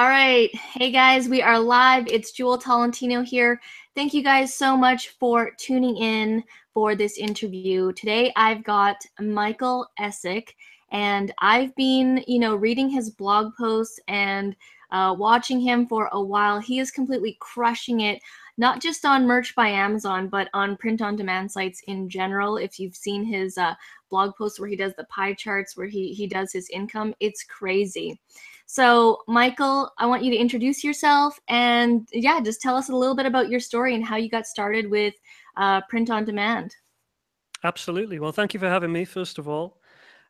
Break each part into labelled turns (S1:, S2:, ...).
S1: All right. Hey guys, we are live. It's Jewel Tolentino here. Thank you guys so much for tuning in for this interview. Today I've got Michael Essek, and I've been, you know, reading his blog posts and uh, watching him for a while. He is completely crushing it, not just on merch by Amazon, but on print on demand sites in general. If you've seen his uh, blog posts where he does the pie charts, where he, he does his income, it's crazy. So, Michael, I want you to introduce yourself and, yeah, just tell us a little bit about your story and how you got started with uh, print on demand.
S2: Absolutely. Well, thank you for having me, first of all.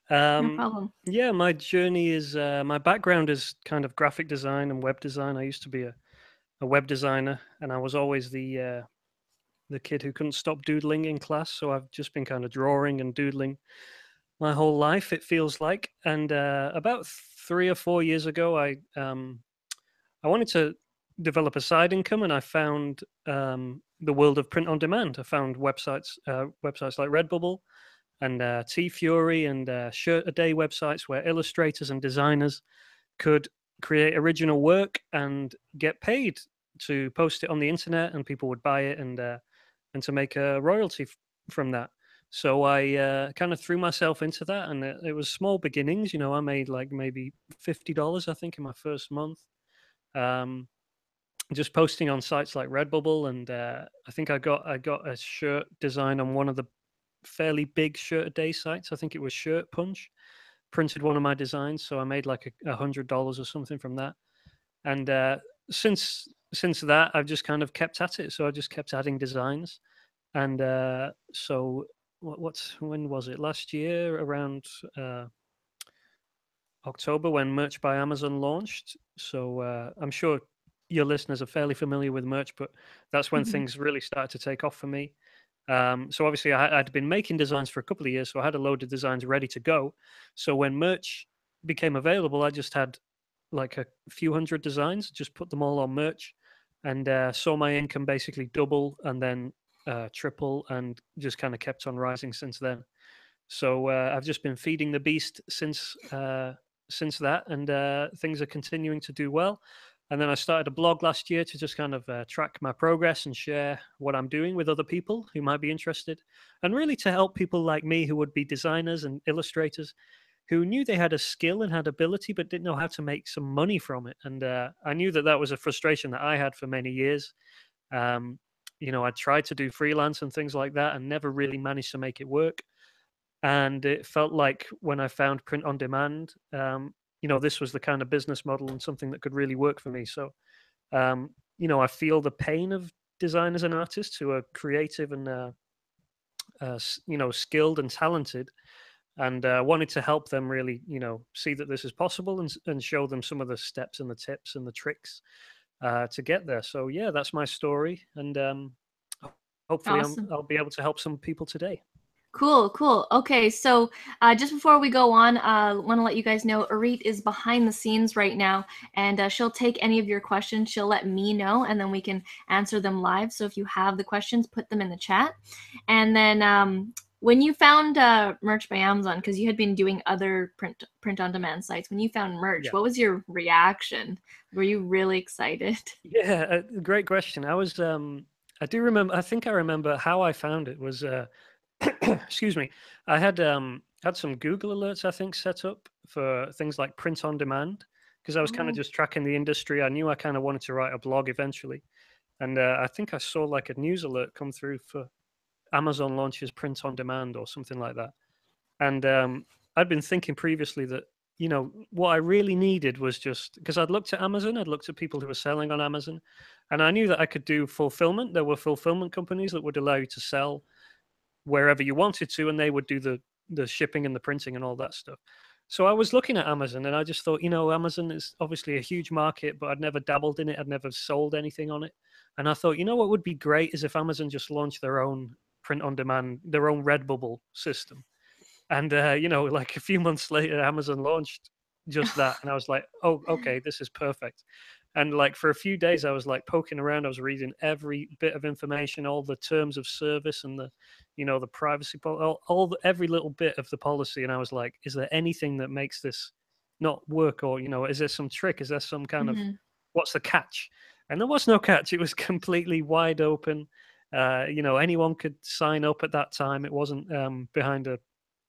S1: Um, no problem.
S2: Yeah, my journey is uh, my background is kind of graphic design and web design. I used to be a, a web designer, and I was always the uh, the kid who couldn't stop doodling in class. So I've just been kind of drawing and doodling my whole life. It feels like, and uh, about three or four years ago, I um, I wanted to develop a side income, and I found um, the world of print on demand. I found websites uh, websites like Redbubble and uh, TeeFury and uh, Shirt a Day websites where illustrators and designers could create original work and get paid to post it on the internet, and people would buy it and uh, and to make a royalty f- from that. So I uh, kind of threw myself into that, and it, it, was small beginnings. You know, I made like maybe fifty dollars, I think, in my first month, um, just posting on sites like Redbubble, and uh, I think I got I got a shirt design on one of the fairly big shirt a day sites. I think it was Shirt Punch, printed one of my designs, so I made like a, hundred dollars or something from that. And uh, since since that, I've just kind of kept at it. So I just kept adding designs, and uh, so what, what's when was it last year around uh, October when Merch by Amazon launched. So uh, I'm sure your listeners are fairly familiar with merch, but that's when mm-hmm. things really started to take off for me. Um, so obviously I, had been making designs for a couple of years, so I had a load of designs ready to go. So when merch became available, I just had like a few hundred designs, just put them all on merch, and uh, saw my income basically double, and then uh, triple and just kind of kept on rising since then. So uh, I've just been feeding the beast since uh, since that, and uh, things are continuing to do well. And then I started a blog last year to just kind of uh, track my progress and share what I'm doing with other people who might be interested, and really to help people like me who would be designers and illustrators who knew they had a skill and had ability but didn't know how to make some money from it. And uh, I knew that that was a frustration that I had for many years. Um, you know, I tried to do freelance and things like that and never really managed to make it work. And it felt like when I found print on demand, um, you know, this was the kind of business model and something that could really work for me. So, um, you know, I feel the pain of designers and artists who are creative and, uh, uh, you know, skilled and talented and uh, wanted to help them really, you know, see that this is possible and, and show them some of the steps and the tips and the tricks uh, to get there. So yeah, that's my story, and um, hopefully awesome. I'll be able to help some people today.
S1: Cool, cool. Okay, so uh, just before we go on, I uh, want to let you guys know Arit is behind the scenes right now, and uh, she'll take any of your questions. She'll let me know, and then we can answer them live. So if you have the questions, put them in the chat. And then um, when you found uh, merch by Amazon, because you had been doing other print print on demand sites, when you found merch, yeah. what was your reaction? Were you really excited?
S2: Yeah, uh, great question. I was, um, I do remember. I think I remember how I found it was. Uh, excuse me. I had um, had some Google alerts I think set up for things like print on demand because I was oh. kind of just tracking the industry. I knew I kind of wanted to write a blog eventually, and uh, I think I saw like a news alert come through for Amazon launches print on demand or something like that. And um, I'd been thinking previously that you know what I really needed was just because I'd looked at Amazon, I'd looked at people who were selling on Amazon, and I knew that I could do fulfillment. There were fulfillment companies that would allow you to sell wherever you wanted to, and they would do the the shipping and the printing and all that stuff. So I was looking at Amazon and I just thought, you know, Amazon is obviously a huge market, but I'd never dabbled in it. I'd never sold anything on it. And I thought, you know what would be great is if Amazon just launched their own print on demand, their own Redbubble system. And uh, you know, like a few months later, Amazon launched just that, and I was like, oh, okay, this is perfect. And like for a few days, I was like poking around. I was reading every bit of information, all the terms of service, and the, you know, the privacy, all, all the, every little bit of the policy. And I was like, is there anything that makes this not work or you know is there some trick is there some kind
S1: Mhm.
S2: of what's the catch and there was no catch it was completely wide open uh, you know anyone could sign up at that time. It wasn't um, behind a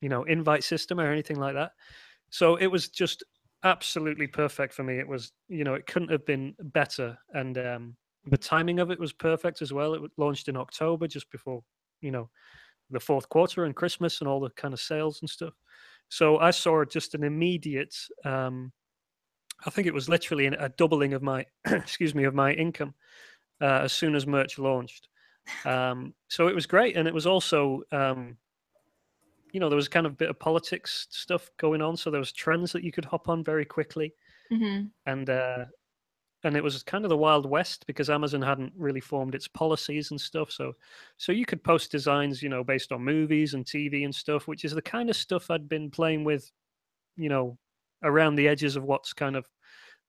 S2: you know invite system or anything like that. So it was just absolutely perfect for me. It was you know it couldn't have been better. And um, the timing of it was perfect as well. It launched in october just before you know the fourth quarter and christmas and all the kind of sales and stuff. So i saw just an immediate um, i think it was literally a doubling of my excuse me of my income uh, as soon as merch launched um, so it was great and it was also um, you know there was kind of a bit of politics stuff going on so there was trends that you could hop on very quickly
S1: Mhm.
S2: and uh, and it was kind of the wild west because Amazon hadn't really formed its policies and stuff. So so you could post designs, you know, based on movies and TV and stuff, which is the kind of stuff I'd been playing with, you know, around the edges of what's kind of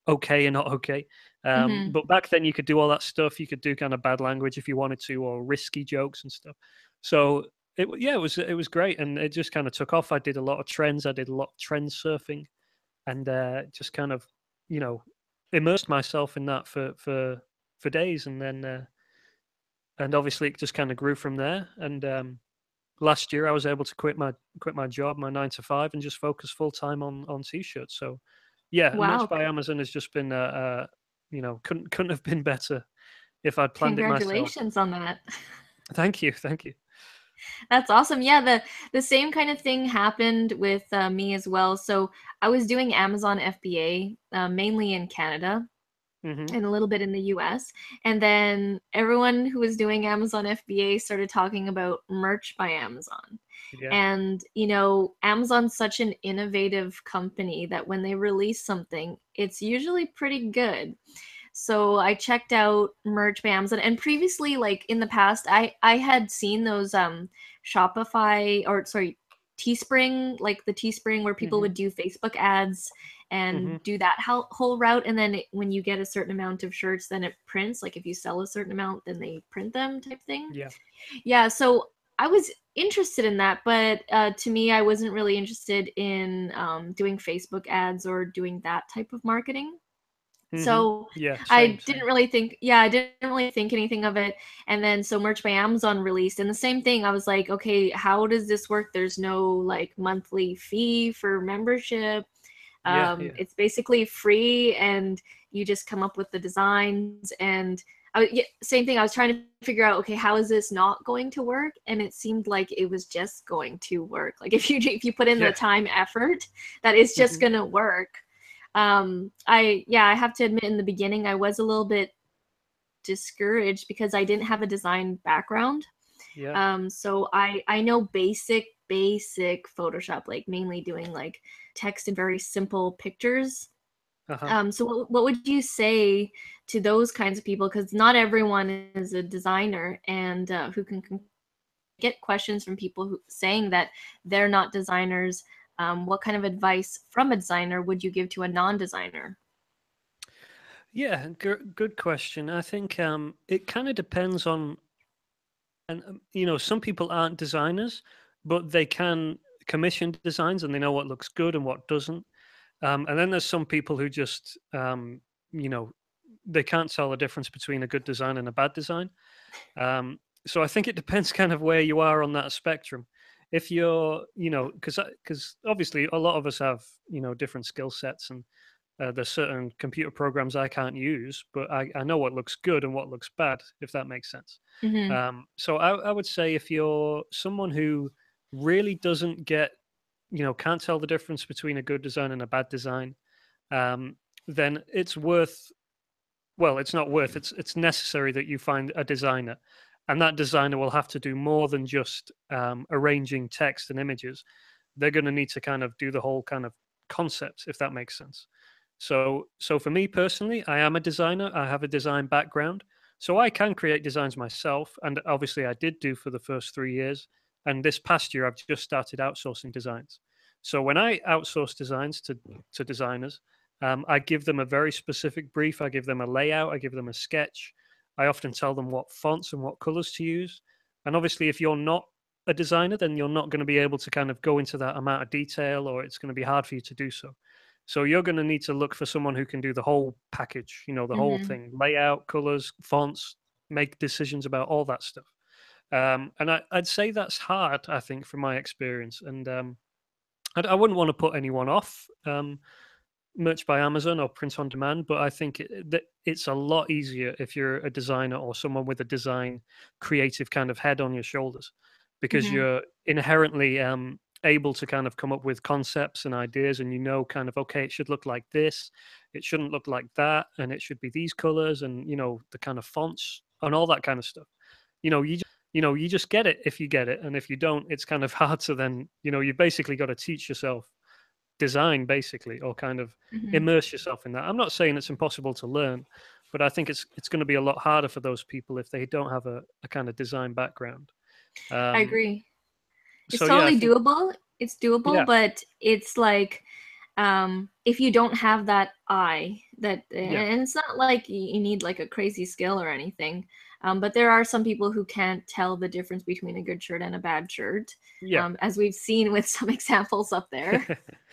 S2: okay and not okay. Um,
S1: Mhm.
S2: But back then, you could do all that stuff. You could do kind of bad language if you wanted to, or risky jokes and stuff. So it yeah, it was it was great, and it just kind of took off. I did a lot of trends. I did a lot of trend surfing, and uh, just kind of you know immersed myself in that for for for days, and then uh, and obviously it just kind of grew from there. And um, last year, I was able to quit my quit my job, my nine to five, and just focus full time on on t-shirts. So yeah,
S1: Wow.
S2: Merch by Amazon has just been uh, uh, you know couldn't couldn't have been better if I'd planned it myself.
S1: Congratulations on that.
S2: Thank you, thank you.
S1: That's awesome. Yeah, the the same kind of thing happened with uh, me as well. So I was doing Amazon FBA uh, mainly in Canada
S2: hmm
S1: and a little bit in the US. And then everyone who was doing Amazon FBA started talking about merch by Amazon.
S2: Yeah,
S1: And, you know, Amazon's such an innovative company that when they release something, it's usually pretty good. So I checked out merch by Amazon and previously like in the past I I had seen those um Shopify or sorry Teespring like the Teespring where people
S2: Mhm.
S1: would do Facebook ads and
S2: Mhm.
S1: do that whole whole route and then it, when you get a certain amount of shirts then it prints like if you sell a certain amount then they print them type thing.
S2: yeah,
S1: Yeah, so I was interested in that, but uh, to me, I wasn't really interested in um, doing Facebook ads or doing that type of marketing.
S2: mhm.
S1: So
S2: yeah.
S1: I
S2: same,
S1: didn't
S2: same.
S1: really think, yeah, I didn't really think anything of it. And then so Merch by Amazon released, and the same thing. I was like, okay, how does this work? There's no like monthly fee for membership.
S2: Yeah,
S1: Um,
S2: yeah.
S1: It's basically free, and you just come up with the designs. And I, yeah, same thing. I was trying to figure out, okay, how is this not going to work? And it seemed like it was just going to work. Like if you if you put in
S2: Yeah.
S1: the time effort, that it's just
S2: Mhm.
S1: gonna work. Um, I yeah, I have to admit, in the beginning, I was a little bit discouraged because I didn't have a design background.
S2: Yeah,
S1: Um, so I I know basic basic Photoshop, like mainly doing like text and very simple pictures.
S2: Uh-huh.
S1: Um, so what, what would you say to those kinds of people? Because not everyone is a designer and uh, who can, get questions from people who saying that they're not designers. Um, what kind of advice from a designer would you give to a non-designer?
S2: Yeah, g- good question. I think um, it kind of depends on, and um, you know, some people aren't designers, but they can commission designs and they know what looks good and what doesn't. Um, and then there's some people who just, um, you know, they can't tell the difference between a good design and a bad design. Um, so I think it depends kind of where you are on that spectrum. If you're, you know, because because obviously a lot of us have, you know, different skill sets and uh, there's certain computer programs I can't use, but I, I know what looks good and what looks bad, if that makes sense.
S1: Mhm.
S2: Um, so I, I would say if you're someone who really doesn't get, you know, can't tell the difference between a good design and a bad design, um, then it's worth. Well, it's not worth. It's it's necessary that you find a designer, and that designer will have to do more than just um, arranging text and images. They're going to need to kind of do the whole kind of concept, if that makes sense. So, so for me personally, I am a designer. I have a design background, so I can create designs myself, and obviously I did do for the first three years. And this past year, I've just started outsourcing designs. So when I outsource designs to to designers, um, I give them a very specific brief. I give them a layout. I give them a sketch. I often tell them what fonts and what colors to use. And obviously, if you're not a designer, then you're not going to be able to kind of go into that amount of detail, or it's going to be hard for you to do so. So you're going to need to look for someone who can do the whole package, you know, the mm-hmm. whole thing, layout, colors, fonts, make decisions about all that stuff. Um, and I, would say that's hard, I think, from my experience. And um, I, I, wouldn't want to put anyone off um, merch by Amazon or print on demand, but I think it, that it's a lot easier if you're a designer or someone with a design creative kind of head on your shoulders because mm-hmm. you're inherently um, able to kind of come up with concepts and ideas and you know kind of okay it should look like this it shouldn't look like that and it should be these colors and you know the kind of fonts and all that kind of stuff you know you just, you know you just get it if you get it and if you don't it's kind of hard to then you know you basically got to teach yourself design basically or kind of mm-hmm. immerse yourself in that i'm not saying it's impossible to learn but i think it's it's going to be a lot harder for those people if they don't have a, a kind of design background
S1: um, i agree it's so, totally yeah, think, doable it's doable yeah. but it's like um if you don't have that eye that yeah. and it's not like you need like a crazy skill or anything um, but there are some people who can't tell the difference between a good shirt and a bad shirt yeah. Um, as we've seen with some examples up there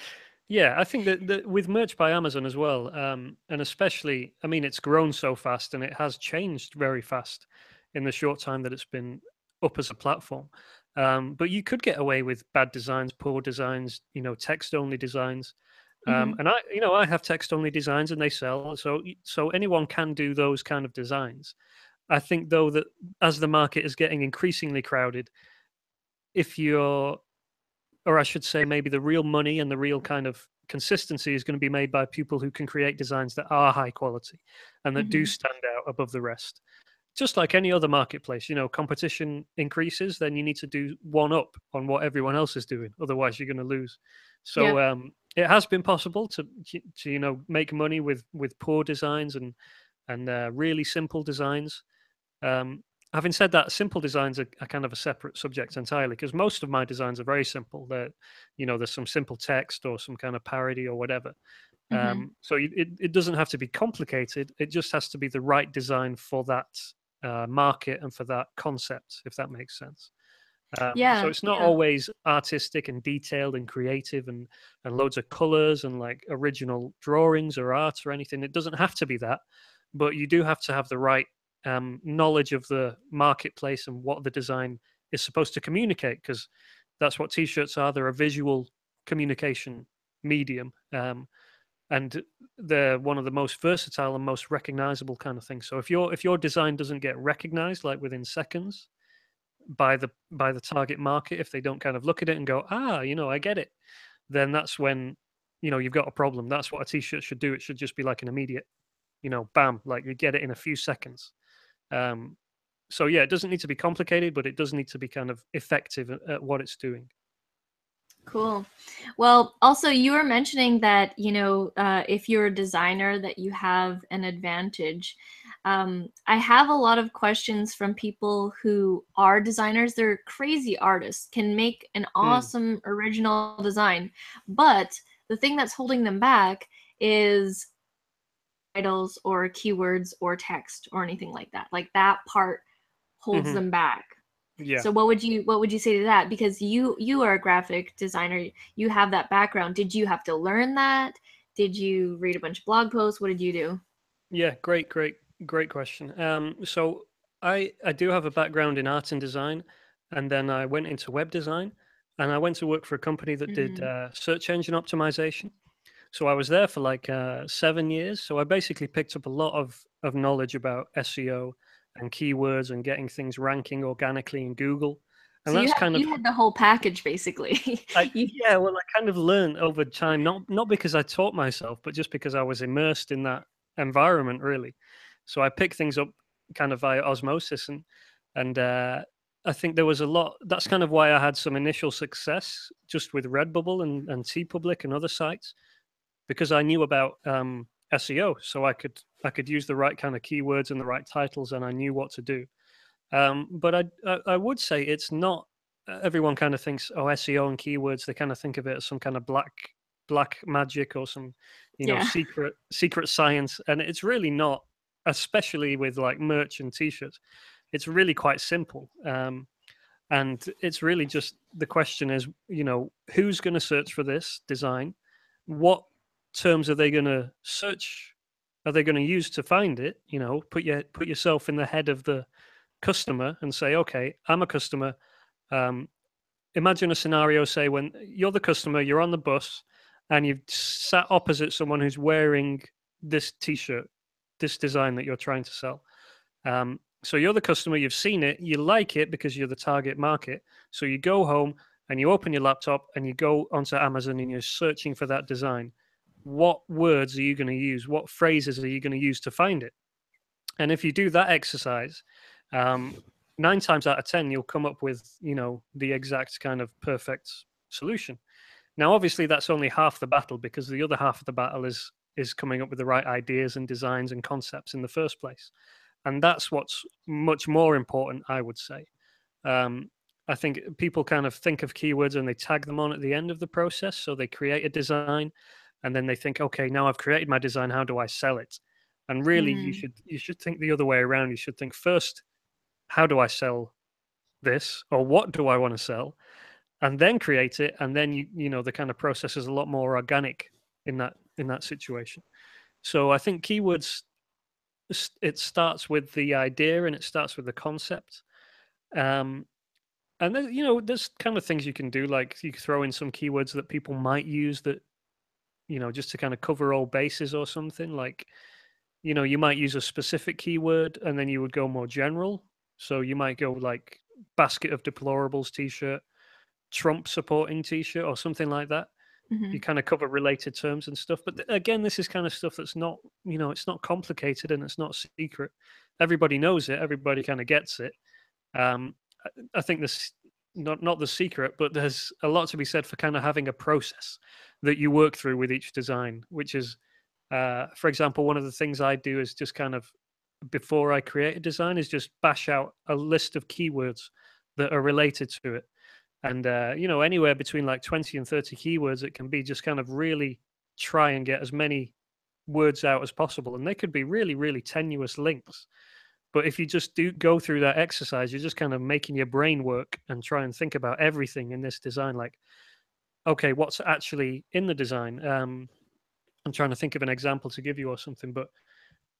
S2: yeah i think that, that, with merch by amazon as well um, and especially i mean it's grown so fast and it has changed very fast in the short time that it's been up as a platform um, but you could get away with bad designs, poor designs, you know, text only designs. Um, mm-hmm. And I, you know, I have text only designs and they sell. So, so anyone can do those kind of designs. I think though that as the market is getting increasingly crowded, if you're, or I should say, maybe the real money and the real kind of consistency is going to be made by people who can create designs that are high quality and that mm-hmm. do stand out above the rest just like any other marketplace, you know, competition increases, then you need to do one up on what everyone else is doing. Otherwise, you're going to lose. So yeah. um, it has been possible to, to you know make money with with poor designs and and uh, really simple designs. Um, having said that, simple designs are, are, kind of a separate subject entirely because most of my designs are very simple. That you know, there's some simple text or some kind of parody or whatever. Mm-hmm. Um, so it, it doesn't have to be complicated. It just has to be the right design for that uh, market and for that concept, if that makes sense. Um, yeah. So it's not yeah. always artistic and detailed and creative and and loads of colors and like original drawings or art or anything. It doesn't have to be that, but you do have to have the right um, knowledge of the marketplace and what the design is supposed to communicate because that's what t-shirts are. They're a visual communication medium. Um, and they're one of the most versatile and most recognizable kind of things. So if your if your design doesn't get recognized like within seconds by the by the target market, if they don't kind of look at it and go, ah, you know, I get it, then that's when you know you've got a problem. That's what a t-shirt should do. It should just be like an immediate, you know, bam, like you get it in a few seconds. Um, so yeah, it doesn't need to be complicated, but it does need to be kind of effective at, at what it's doing.
S1: Cool. Well, also you were mentioning that you know uh, if you're a designer that you have an advantage. Um, I have a lot of questions from people who are designers. They're crazy artists, can make an hmm. awesome mm. original design, but the thing that's holding them back is titles or keywords or text or anything like that. Like that part holds mm-hmm. them back. Yeah. So what would you what would you say to that? Because you you are a graphic designer, you have that background. Did you have to learn that? Did you read a bunch of blog posts? What did you do?
S2: Yeah, great, great, great question. Um, so I I do have a background in art and design, and then I went into web design, and I went to work for a company that mm-hmm. did uh, search engine optimization. So I was there for like uh, seven years. So I basically picked up a lot of of knowledge about SEO and keywords and getting things ranking organically in Google. And
S1: so that's had, kind of you had the whole package basically.
S2: I, yeah, well, I kind of learned over time, not not because I taught myself, but just because I was immersed in that environment, really. So I picked things up kind of via osmosis, and and uh, I think there was a lot. That's kind of why I had some initial success just with Redbubble and and TeePublic and other sites, because I knew about um, SEO, so I could I could use the right kind of keywords and the right titles, and I knew what to do. Um, but I, I, I would say it's not. Uh, everyone kind of thinks oh SEO and keywords. They kind of think of it as some kind of black black magic or some you know yeah. secret secret science, and it's really not. Especially with like merch and t-shirts, it's really quite simple. Um, and it's really just the question is you know who's going to search for this design what terms are they going to search? Are they going to use to find it? You know, put your put yourself in the head of the customer and say, okay, I'm a customer. Um, imagine a scenario, say, when you're the customer, you're on the bus, and you've sat opposite someone who's wearing this T-shirt, this design that you're trying to sell. Um, so you're the customer, you've seen it, you like it because you're the target market. So you go home and you open your laptop and you go onto Amazon and you're searching for that design. What words are you going to use? What phrases are you going to use to find it? And if you do that exercise, um, nine times out of ten, you'll come up with you know the exact kind of perfect solution. Now, obviously, that's only half the battle because the other half of the battle is is coming up with the right ideas and designs and concepts in the first place, and that's what's much more important, I would say. Um, I think people kind of think of keywords and they tag them on at the end of the process. So they create a design, and then they think, okay, now I've created my design. How do I sell it? And really, mm. you should you should think the other way around. You should think first, how do I sell this, or what do I want to sell, and then create it. And then you you know the kind of process is a lot more organic in that in that situation. So I think keywords it starts with the idea and it starts with the concept. Um, and then, you know, there's kind of things you can do, like you throw in some keywords that people might use that, you know, just to kind of cover all bases or something. Like, you know, you might use a specific keyword and then you would go more general. So you might go like basket of deplorables t-shirt, Trump supporting t-shirt or something like that. Mm-hmm. You kind of cover related terms and stuff. But th- again, this is kind of stuff that's not, you know, it's not complicated and it's not secret. Everybody knows it. Everybody kind of gets it. Um, I think this not not the secret, but there's a lot to be said for kind of having a process that you work through with each design, which is, uh, for example, one of the things I do is just kind of before I create a design is just bash out a list of keywords that are related to it, and uh, you know anywhere between like twenty and thirty keywords, it can be just kind of really try and get as many words out as possible, and they could be really really tenuous links but if you just do go through that exercise, you're just kind of making your brain work and try and think about everything in this design. Like, okay, what's actually in the design? Um, I'm trying to think of an example to give you or something, but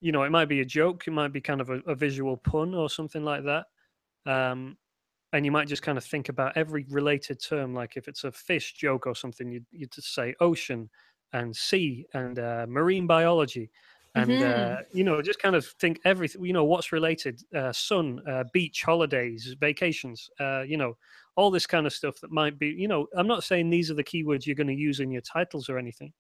S2: you know, it might be a joke, it might be kind of a, a visual pun or something like that. Um, and you might just kind of think about every related term, like if it's a fish joke or something, you'd, you just say ocean and sea and uh, marine biology and mm-hmm. uh, you know just kind of think everything you know what's related uh, sun uh, beach holidays vacations uh, you know all this kind of stuff that might be you know i'm not saying these are the keywords you're going to use in your titles or anything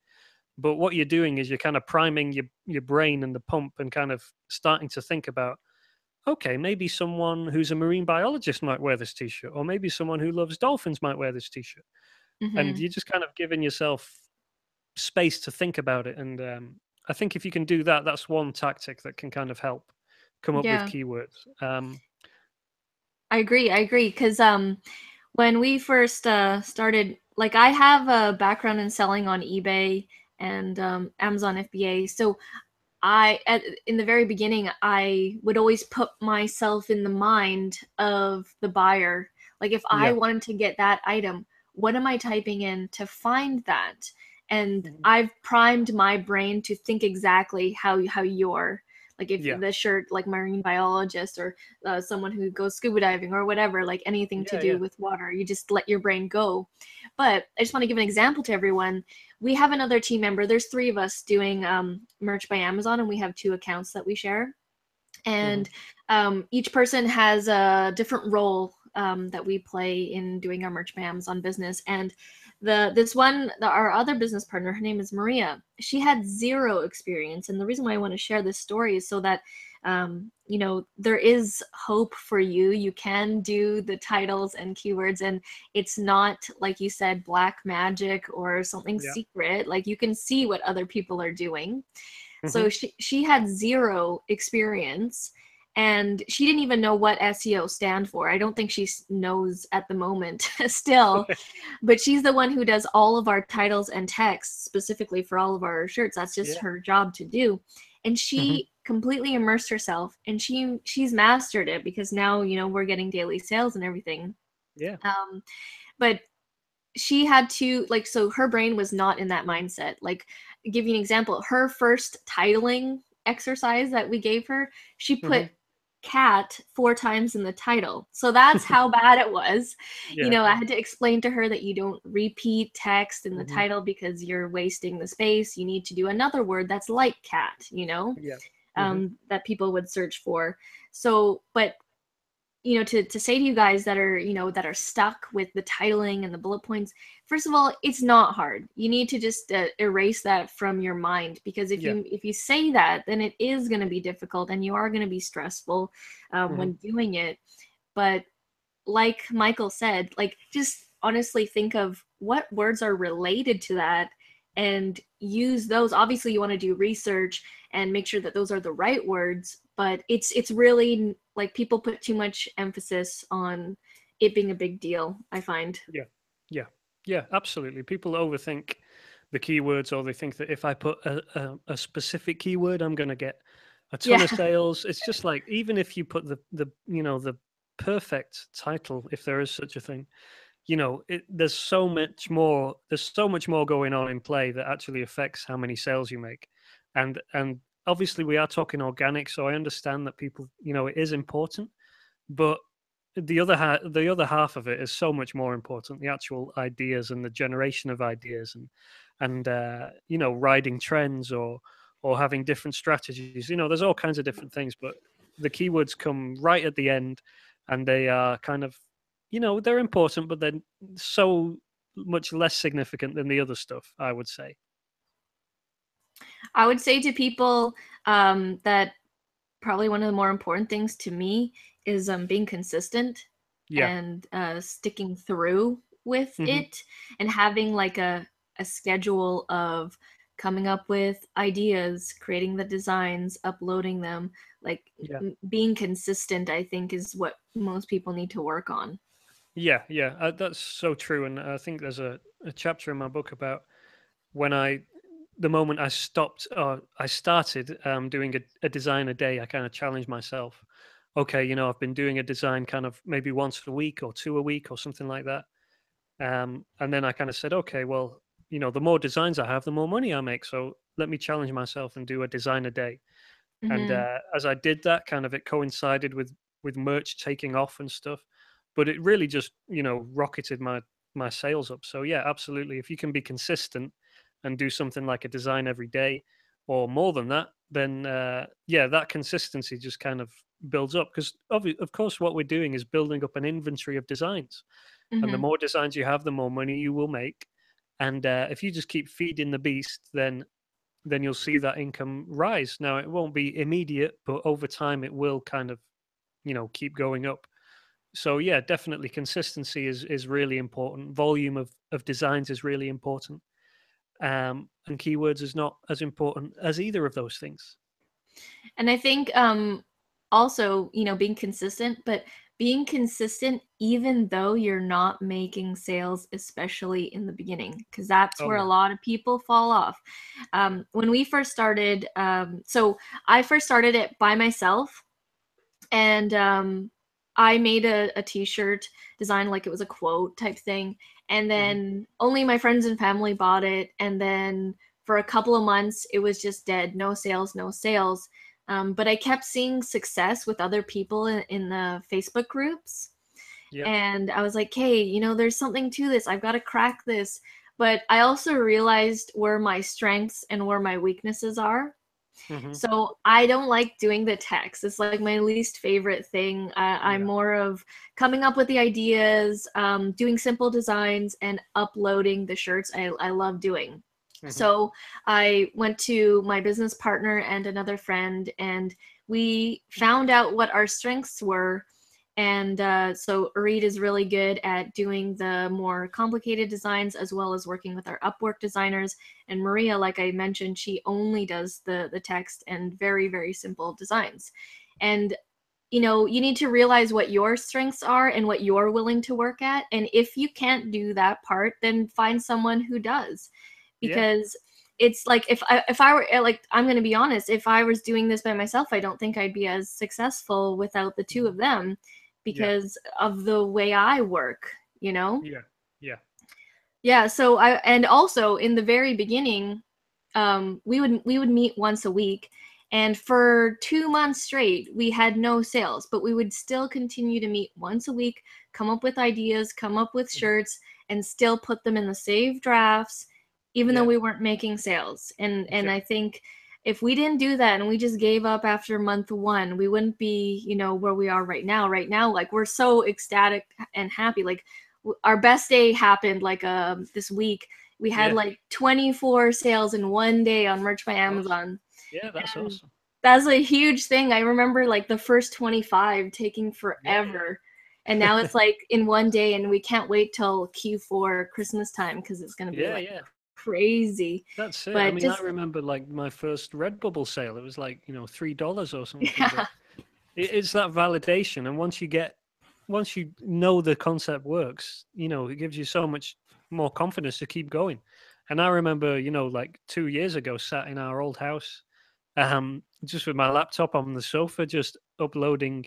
S2: but what you're doing is you're kind of priming your, your brain and the pump and kind of starting to think about okay maybe someone who's a marine biologist might wear this t-shirt or maybe someone who loves dolphins might wear this t-shirt mm-hmm. and you're just kind of giving yourself space to think about it and um, I think if you can do that, that's one tactic that can kind of help come up yeah. with keywords. Um,
S1: I agree. I agree because um, when we first uh, started, like I have a background in selling on eBay and um, Amazon FBA, so I at in the very beginning I would always put myself in the mind of the buyer. Like if I wanted to get that item, what am I typing in to find that? And mm-hmm. I've primed my brain to think exactly how how you're like if yeah. the shirt like marine biologist or uh, someone who goes scuba diving or whatever like anything yeah, to do yeah. with water you just let your brain go but i just want to give an example to everyone we have another team member there's three of us doing um, merch by amazon and we have two accounts that we share and mm-hmm. um, each person has a different role um, that we play in doing our merch by amazon business and the this one the, our other business partner her name is maria she had zero experience and the reason why i want to share this story is so that um, you know there is hope for you you can do the titles and keywords and it's not like you said black magic or something yeah. secret like you can see what other people are doing mm-hmm. so she, she had zero experience and she didn't even know what SEO stand for. I don't think she knows at the moment still, but she's the one who does all of our titles and text specifically for all of our shirts. That's just yeah. her job to do. And she mm-hmm. completely immersed herself and she she's mastered it because now, you know, we're getting daily sales and everything.
S2: Yeah.
S1: Um but she had to like so her brain was not in that mindset like give you an example. Her first titling exercise that we gave her, she put mm-hmm cat four times in the title. So that's how bad it was. Yeah. You know, I had to explain to her that you don't repeat text in the mm-hmm. title because you're wasting the space. You need to do another word that's like cat, you know,
S2: yeah.
S1: mm-hmm. um, that people would search for. So, but you know to to say to you guys that are you know that are stuck with the titling and the bullet points first of all it's not hard you need to just uh, erase that from your mind because if yeah. you if you say that then it is going to be difficult and you are going to be stressful um, mm-hmm. when doing it but like michael said like just honestly think of what words are related to that and use those. Obviously you want to do research and make sure that those are the right words but it's it's really like people put too much emphasis on it being a big deal i find.
S2: Yeah yeah yeah absolutely. People overthink the keywords or they think that if i put a, a, a specific keyword i'm going to get a ton yeah. of sales. It's just like even if you put the the you know the perfect title if there is such a thing you know it, there's so much more there's so much more going on in play that actually affects how many sales you make and and obviously we are talking organic, so I understand that people, you know, it is important, but the other ha- the other half of it is so much more important. The actual ideas and the generation of ideas, and and uh, you know, riding trends or or having different strategies. You know, there's all kinds of different things, but the keywords come right at the end, and they are kind of, you know, they're important, but they're so much less significant than the other stuff. I would say.
S1: I would say to people um, that probably one of the more important things to me is um, being consistent yeah. and uh, sticking through with mm-hmm. it and having like a, a schedule of coming up with ideas, creating the designs, uploading them. Like yeah. m- being consistent, I think, is what most people need to work on.
S2: Yeah, yeah, uh, that's so true. And I think there's a, a chapter in my book about when I the moment I stopped, or uh, I started um, doing a, a design a day, I kind of challenged myself. Okay, you know, I've been doing a design kind of maybe once a week or two a week or something like that. Um, and then I kind of said, okay, well, you know, the more designs I have, the more money I make. So let me challenge myself and do a design a day. Mm-hmm. And uh, as I did that, kind of it coincided with with merch taking off and stuff. But it really just, you know, rocketed my my sales up. So yeah, absolutely. If you can be consistent and do something like a design every day or more than that, then uh, yeah, that consistency just kind of builds up. Because of, of course, what we're doing is building up an inventory of designs, mm-hmm. and the mm-hmm. more designs you have, the more money you will make. And uh, if you just keep feeding the beast, then then you'll see that income rise. Now it won't be immediate, but over time it will kind of, you know, keep going up. So yeah, definitely consistency is is really important. Volume of of designs is really important um, and keywords is not as important as either of those things.
S1: And I think um, also, you know, being consistent, but being consistent even though you're not making sales, especially in the beginning, because that's oh, where a lot of people fall off. Um, when we first started, um, so I first started it by myself, and um, I made a a t-shirt design like it was a quote type thing, and mm-hmm. then mm-hmm. only my friends and family bought it and then for a couple of months it was just dead no sales no sales um, but i kept seeing success with other people in, in the facebook groups yep. and i was like hey you know there's something to this i've got to crack this but i also realized where my strengths and where my weaknesses are Mm-hmm. So I don't like doing the text. It's like my least favorite thing. I, am more of coming up with the ideas, um, doing simple designs, and uploading the shirts. I, I love doing. Mm-hmm. So I went to my business partner and another friend, and we found out what our strengths were and uh, so Arid is really good at doing the more complicated designs as well as working with our Upwork designers. And Maria, like I mentioned, she only does the, the text and very, very simple designs. And you know, you need to realize what your strengths are and what you're willing to work at. And if you can't do that part, then find someone who does. Because yeah. it's like if I if I were like I'm going to be honest, if I was doing this by myself, I don't think I'd be as successful without the two of them because yeah. of the way I work, you know?
S2: Yeah. Yeah.
S1: Yeah. So I, and also in the very beginning, um, we would we would meet once a week, and for two months straight, we had no sales, but we would still continue to meet once a week, come up with ideas, come up with
S2: Mm-hmm.
S1: shirts, and still put them in the save drafts, even though we weren't making sales. And and
S2: Sure.
S1: I think if we didn't do that and we just gave up after month one, we wouldn't be, you know, where we are right now. Right now, like we're so ecstatic and happy. Like w- our best day happened like um this week. We had
S2: Yeah.
S1: like 24 sales in one day on Merch by Amazon.
S2: Yeah, that's
S1: And
S2: awesome.
S1: That's a huge thing. I remember like the first 25 taking forever. And now it's like in one day, and we can't wait till Q4 Christmas time because it's going to be
S2: Yeah,
S1: like
S2: yeah.
S1: Crazy.
S2: That's it.
S1: But
S2: I mean,
S1: just-
S2: I remember like my first Redbubble sale. It was like you know three dollars or something.
S1: Yeah.
S2: It, it's that validation, and once you get, once you know the concept works, you know, it gives you so much more confidence to keep going. And I remember, you know, like two years ago, sat in our old house, um, just with my laptop on the sofa, just uploading.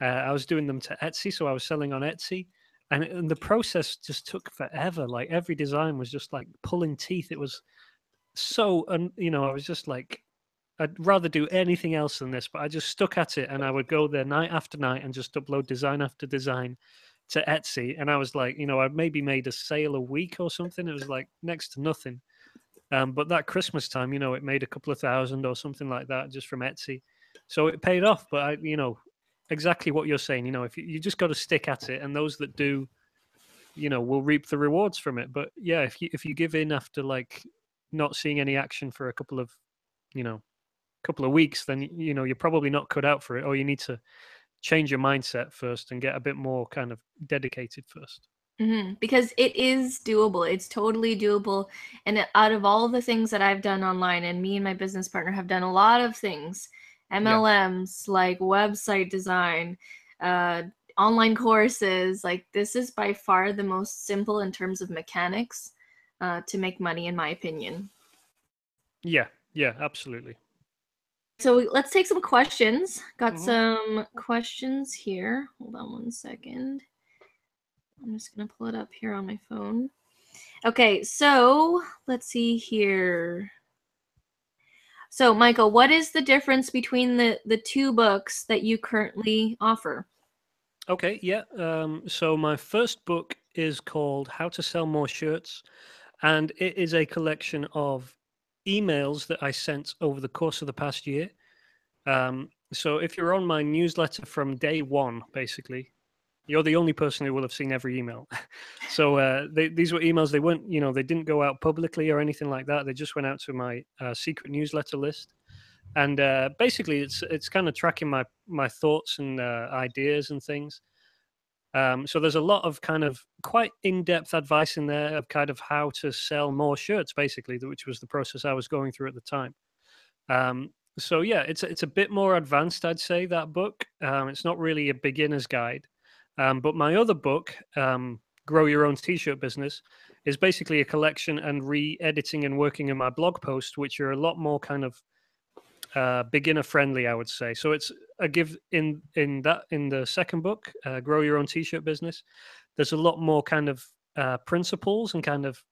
S2: Uh, I was doing them to Etsy, so I was selling on Etsy, and, it- and the process just took forever. Like every design was just like pulling teeth. It was so, and you know, I was just like, I'd rather do anything else than this, but I just stuck at it, and I would go there night after night and just upload design after design to Etsy, and I was like, you know, I maybe made a sale a week or something. It was like next to nothing. Um, but that Christmas time, you know, it made a couple of thousand or something like that just from Etsy. So it paid off. But I, you know, exactly what you're saying. You know, if you, you just got to stick at it, and those that do, you know, will reap the rewards from it. But yeah, if you if you give in after like not seeing any action for a couple of, you know, couple of weeks, then you know you're probably not cut out for it, or you need to change your mindset first and get a bit more kind of dedicated first.
S1: hmm Because it is doable. It's totally doable. And out of all the things that I've done online, and me and my business partner have done a lot of things MLMs, like website design, uh, online courses. Like, this is by far the most simple in terms of mechanics uh, to make money, in my opinion.
S2: Yeah, yeah, absolutely.
S1: So let's take some questions. Got
S2: Mhm.
S1: some questions here. Hold on one second. I'm just gonna pull it up here on my phone. Okay, so let's see here. So Michael, what is the difference between the the two books that you currently offer?
S2: Okay, yeah. Um, so my first book is called How to Sell More Shirts, and it is a collection of emails that I sent over the course of the past year. Um, so if you're on my newsletter from day one, basically, you're the only person who will have seen every email. so uh, they, these were emails. They weren't, you know, they didn't go out publicly or anything like that. They just went out to my uh, secret newsletter list and uh, basically it's it's kind of tracking my my thoughts and uh, ideas and things um, so there's a lot of kind of quite in-depth advice in there of kind of how to sell more shirts basically which was the process i was going through at the time um, so yeah it's it's a bit more advanced i'd say that book um, it's not really a beginner's guide um, but my other book um, grow your own t-shirt business is basically a collection and re-editing and working in my blog post which are a lot more kind of uh, beginner friendly, I would say. So it's a give in in that in the second book, uh, grow your own t-shirt business. There's a lot more kind of uh, principles and kind of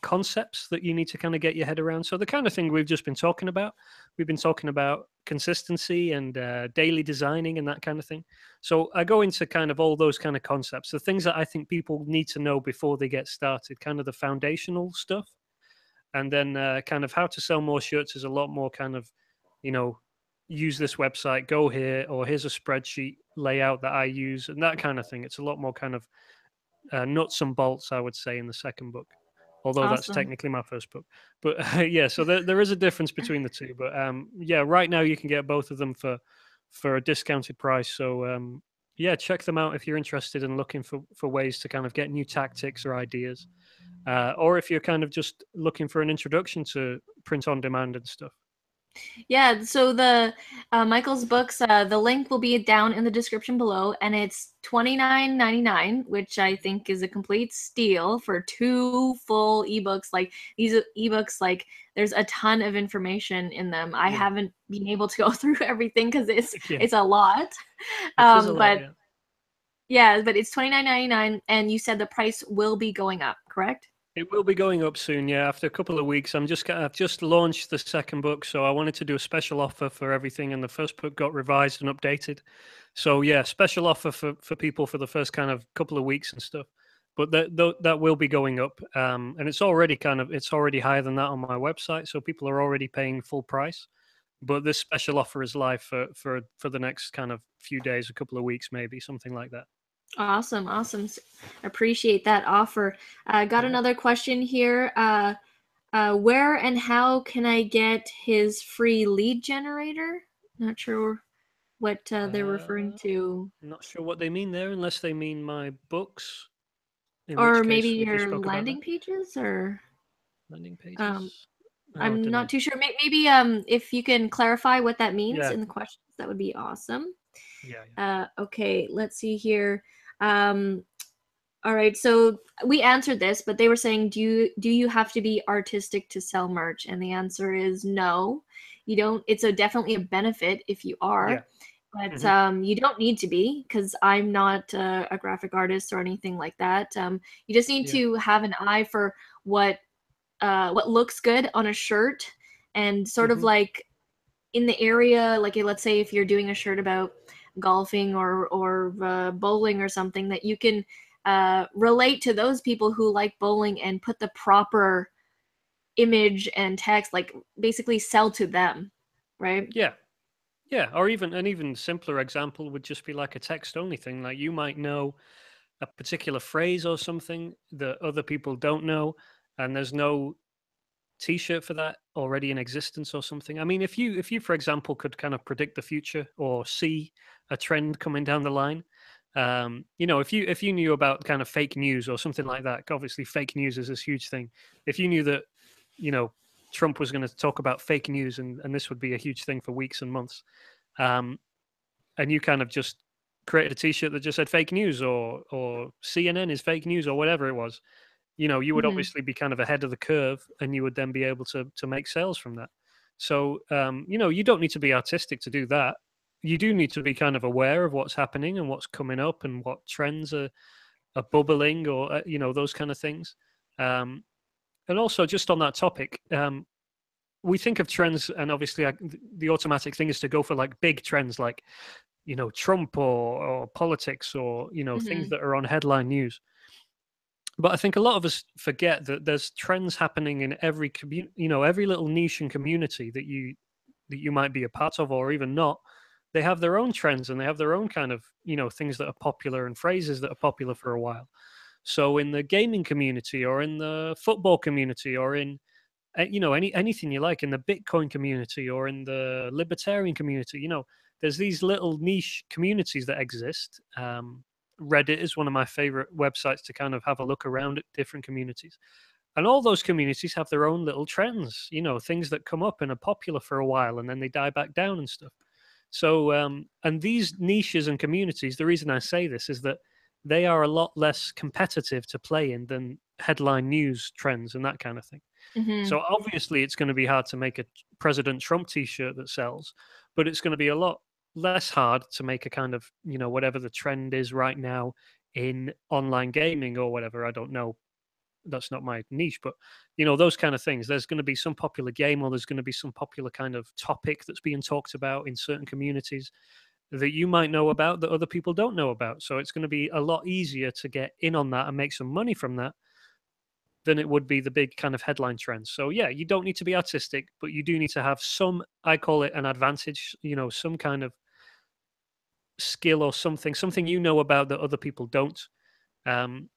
S2: concepts that you need to kind of get your head around. So the kind of thing we've just been talking about, we've been talking about consistency and uh, daily designing and that kind of thing. So I go into kind of all those kind of concepts, the things that I think people need to know before they get started, kind of the foundational stuff. And then uh, kind of how to sell more shirts is a lot more kind of you know, use this website, go here, or here's a spreadsheet layout that I use, and that kind of thing. It's a lot more kind of uh, nuts and bolts, I would say, in the second book. Although that's technically my first book, but yeah, so there, there is a difference between the two. But um, yeah, right now you can get both of them for for a discounted price. So um, yeah, check them out if you're interested in looking for for ways to kind of get new tactics or ideas, uh, or if you're kind of just looking for an introduction to print on demand and stuff.
S1: Yeah, so the uh, Michael's books, uh, the link will be down in the description below, and it's twenty nine ninety nine, which I think is a complete steal for two full ebooks. Like these ebooks, like there's a ton of information in them. I
S2: Yeah.
S1: haven't been able to go through everything because it's
S2: Yeah.
S1: it's a lot.
S2: Is a
S1: Um,
S2: lot,
S1: but
S2: yeah.
S1: yeah, but it's twenty nine ninety nine, and you said the price will be going up, correct?
S2: It will be going up soon, yeah. After a couple of weeks, I'm just I've just launched the second book, so I wanted to do a special offer for everything, and the first book got revised and updated. So yeah, special offer for for people for the first kind of couple of weeks and stuff. But that that, will be going up, um, and it's already kind of it's already higher than that on my website, so people are already paying full price. But this special offer is live for for for the next kind of few days, a couple of weeks, maybe something like that.
S1: Awesome, awesome. Appreciate that offer. Uh, got another question here. Uh, uh, where and how can I get his free lead generator? Not sure what uh, they're referring to.
S2: I'm not sure what they mean there, unless they mean my books.
S1: Or maybe your landing pages, or
S2: landing pages. Um,
S1: oh, I'm not know. too sure. Maybe um, if you can clarify what that means yeah. in the questions, that would be awesome.
S2: Yeah. yeah.
S1: Uh, okay, let's see here. Um, all right, so we answered this, but they were saying, do you do you have to be artistic to sell merch? And the answer is no. You don't. It's a definitely a benefit if you are. Yeah. But mm-hmm. um, you don't need to be because I'm not uh, a graphic artist or anything like that. Um, you just need yeah. to have an eye for what uh, what looks good on a shirt and sort mm-hmm. of like in the area like let's say if you're doing a shirt about golfing or or uh, bowling or something that you can uh, relate to those people who like bowling and put the proper image and text like basically sell to them right?
S2: Yeah. Yeah or even an even simpler example would just be like a text only thing like you might know a particular phrase or something that other people don't know and there's no t-shirt for that already in existence or something? I mean if you if you for example could kind of predict the future or see a trend coming down the line um, you know if you if you knew about kind of fake news or something like that obviously fake news is this huge thing. If you knew that you know trump was going to talk about fake news and, and this would be a huge thing for weeks and months um, and you kind of just created a t-shirt that just said fake news or or cnn is fake news or whatever it was you know you would mm-hmm. obviously be kind of ahead of the curve and you would then be able to to make sales from that so um, you know you don't need to be artistic to do that you do need to be kind of aware of what's happening and what's coming up and what trends are are bubbling or uh, you know those kind of things um, and also just on that topic um, we think of trends and obviously I, the automatic thing is to go for like big trends like you know trump or, or politics or you know mm-hmm. things that are on headline news but I think a lot of us forget that there's trends happening in every community, you know, every little niche and community that you that you might be a part of or even not. They have their own trends and they have their own kind of, you know, things that are popular and phrases that are popular for a while. So in the gaming community or in the football community or in eh, you know any anything you like in the bitcoin community or in the libertarian community you know there's these little niche communities that exist um, Reddit is one of my favorite websites to kind of have a look around at different communities. And all those communities have their own little trends, you know, things that come up and are popular for a while and then they die back down and stuff. So, um, and these niches and communities, the reason I say this is that they are a lot less competitive to play in than headline news trends and that kind of thing. Mm-hmm. So, obviously, it's going to be hard to make a President Trump t shirt that sells, but it's going to be a lot less hard to make a kind of you know whatever the trend is right now in online gaming or whatever i don't know. That's not my niche but you know those kind of things. There's going to be some popular game or there's going to be some popular kind of topic that's being talked about in certain communities that you might know about that other people don't know about. So it's going to be a lot easier to get in on that and make some money from that than it would be the big kind of headline trends. So yeah, you don't need to be artistic, but you do need to have some I call it an advantage, you know, some kind of skill or something, something you know about that other people don't, um,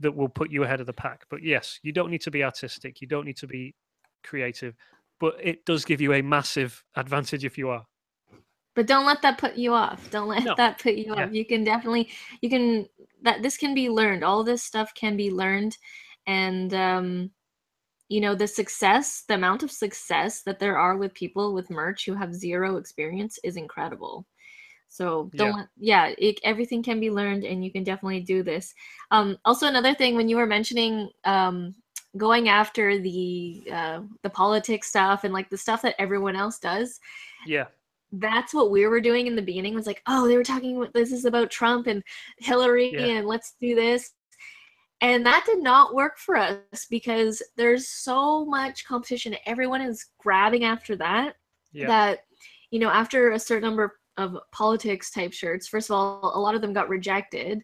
S2: that will put you ahead of the pack. But yes, you don't need to be artistic, you don't need to be creative, but it does give you a massive advantage if you are.
S1: But don't let that put you off. Don't let no. that put you yeah. off. You can definitely, you can, that this can be learned. All this stuff can be learned. And, um, you know, the success, the amount of success that there are with people with merch who have zero experience is incredible. So don't yeah, yeah it, everything can be learned and you can definitely do this. Um, also another thing when you were mentioning um, going after the uh, the politics stuff and like the stuff that everyone else does.
S2: Yeah.
S1: That's what we were doing in the beginning was like, oh, they were talking this is about Trump and Hillary yeah. and let's do this. and that did not work for us because there's so much competition everyone is grabbing after that yeah. that you know after a certain number of politics type shirts first of all a lot of them got rejected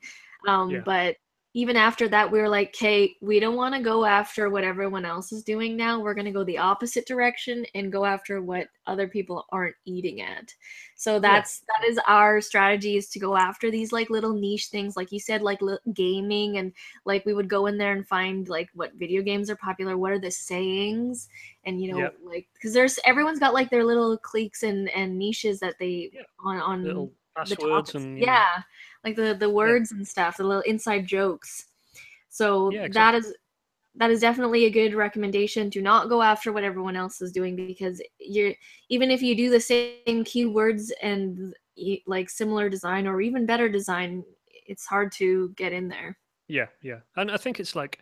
S1: um, yeah. but even after that, we were like, okay, we don't want to go after what everyone else is doing now. We're going to go the opposite direction and go after what other people aren't eating at. So that's yeah. that is our strategy is to go after these like little niche things, like you said, like gaming, and like we would go in there and find like what video games are popular, what are the sayings, and you know, yep. like because there's everyone's got like their little cliques and and niches that they yeah. on on
S2: little passwords and
S1: yeah. Know like the the words yeah. and stuff, the little inside jokes. So yeah, exactly. that is that is definitely a good recommendation. Do not go after what everyone else is doing because you're even if you do the same keywords and like similar design or even better design, it's hard to get in there.
S2: Yeah, yeah, and I think it's like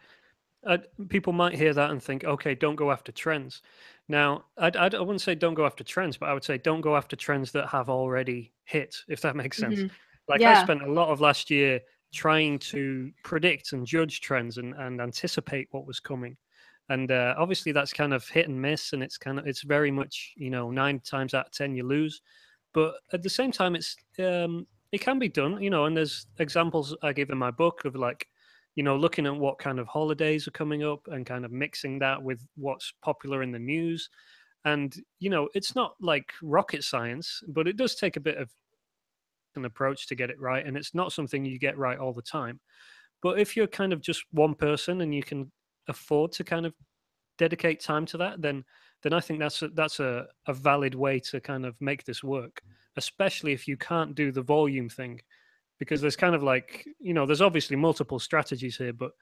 S2: uh, people might hear that and think, okay, don't go after trends. Now, I'd, I'd, I would not say don't go after trends, but I would say don't go after trends that have already hit, if that makes sense. Mm-hmm. Like yeah. I spent a lot of last year trying to predict and judge trends and, and anticipate what was coming. And uh, obviously that's kind of hit and miss, and it's kind of it's very much you know nine times out of ten you lose, but at the same time it's um, it can be done, you know. And there's examples I give in my book of like you know looking at what kind of holidays are coming up and kind of mixing that with what's popular in the news and you know it's not like rocket science but it does take a bit of an approach to get it right and it's not something you get right all the time. But if you're kind of just one person and you can afford to kind of dedicate time to that then then i think that's a, that's a, a valid way to kind of make this work especially if you can't do the volume thing. Because there's kind of like you know there's obviously multiple strategies here but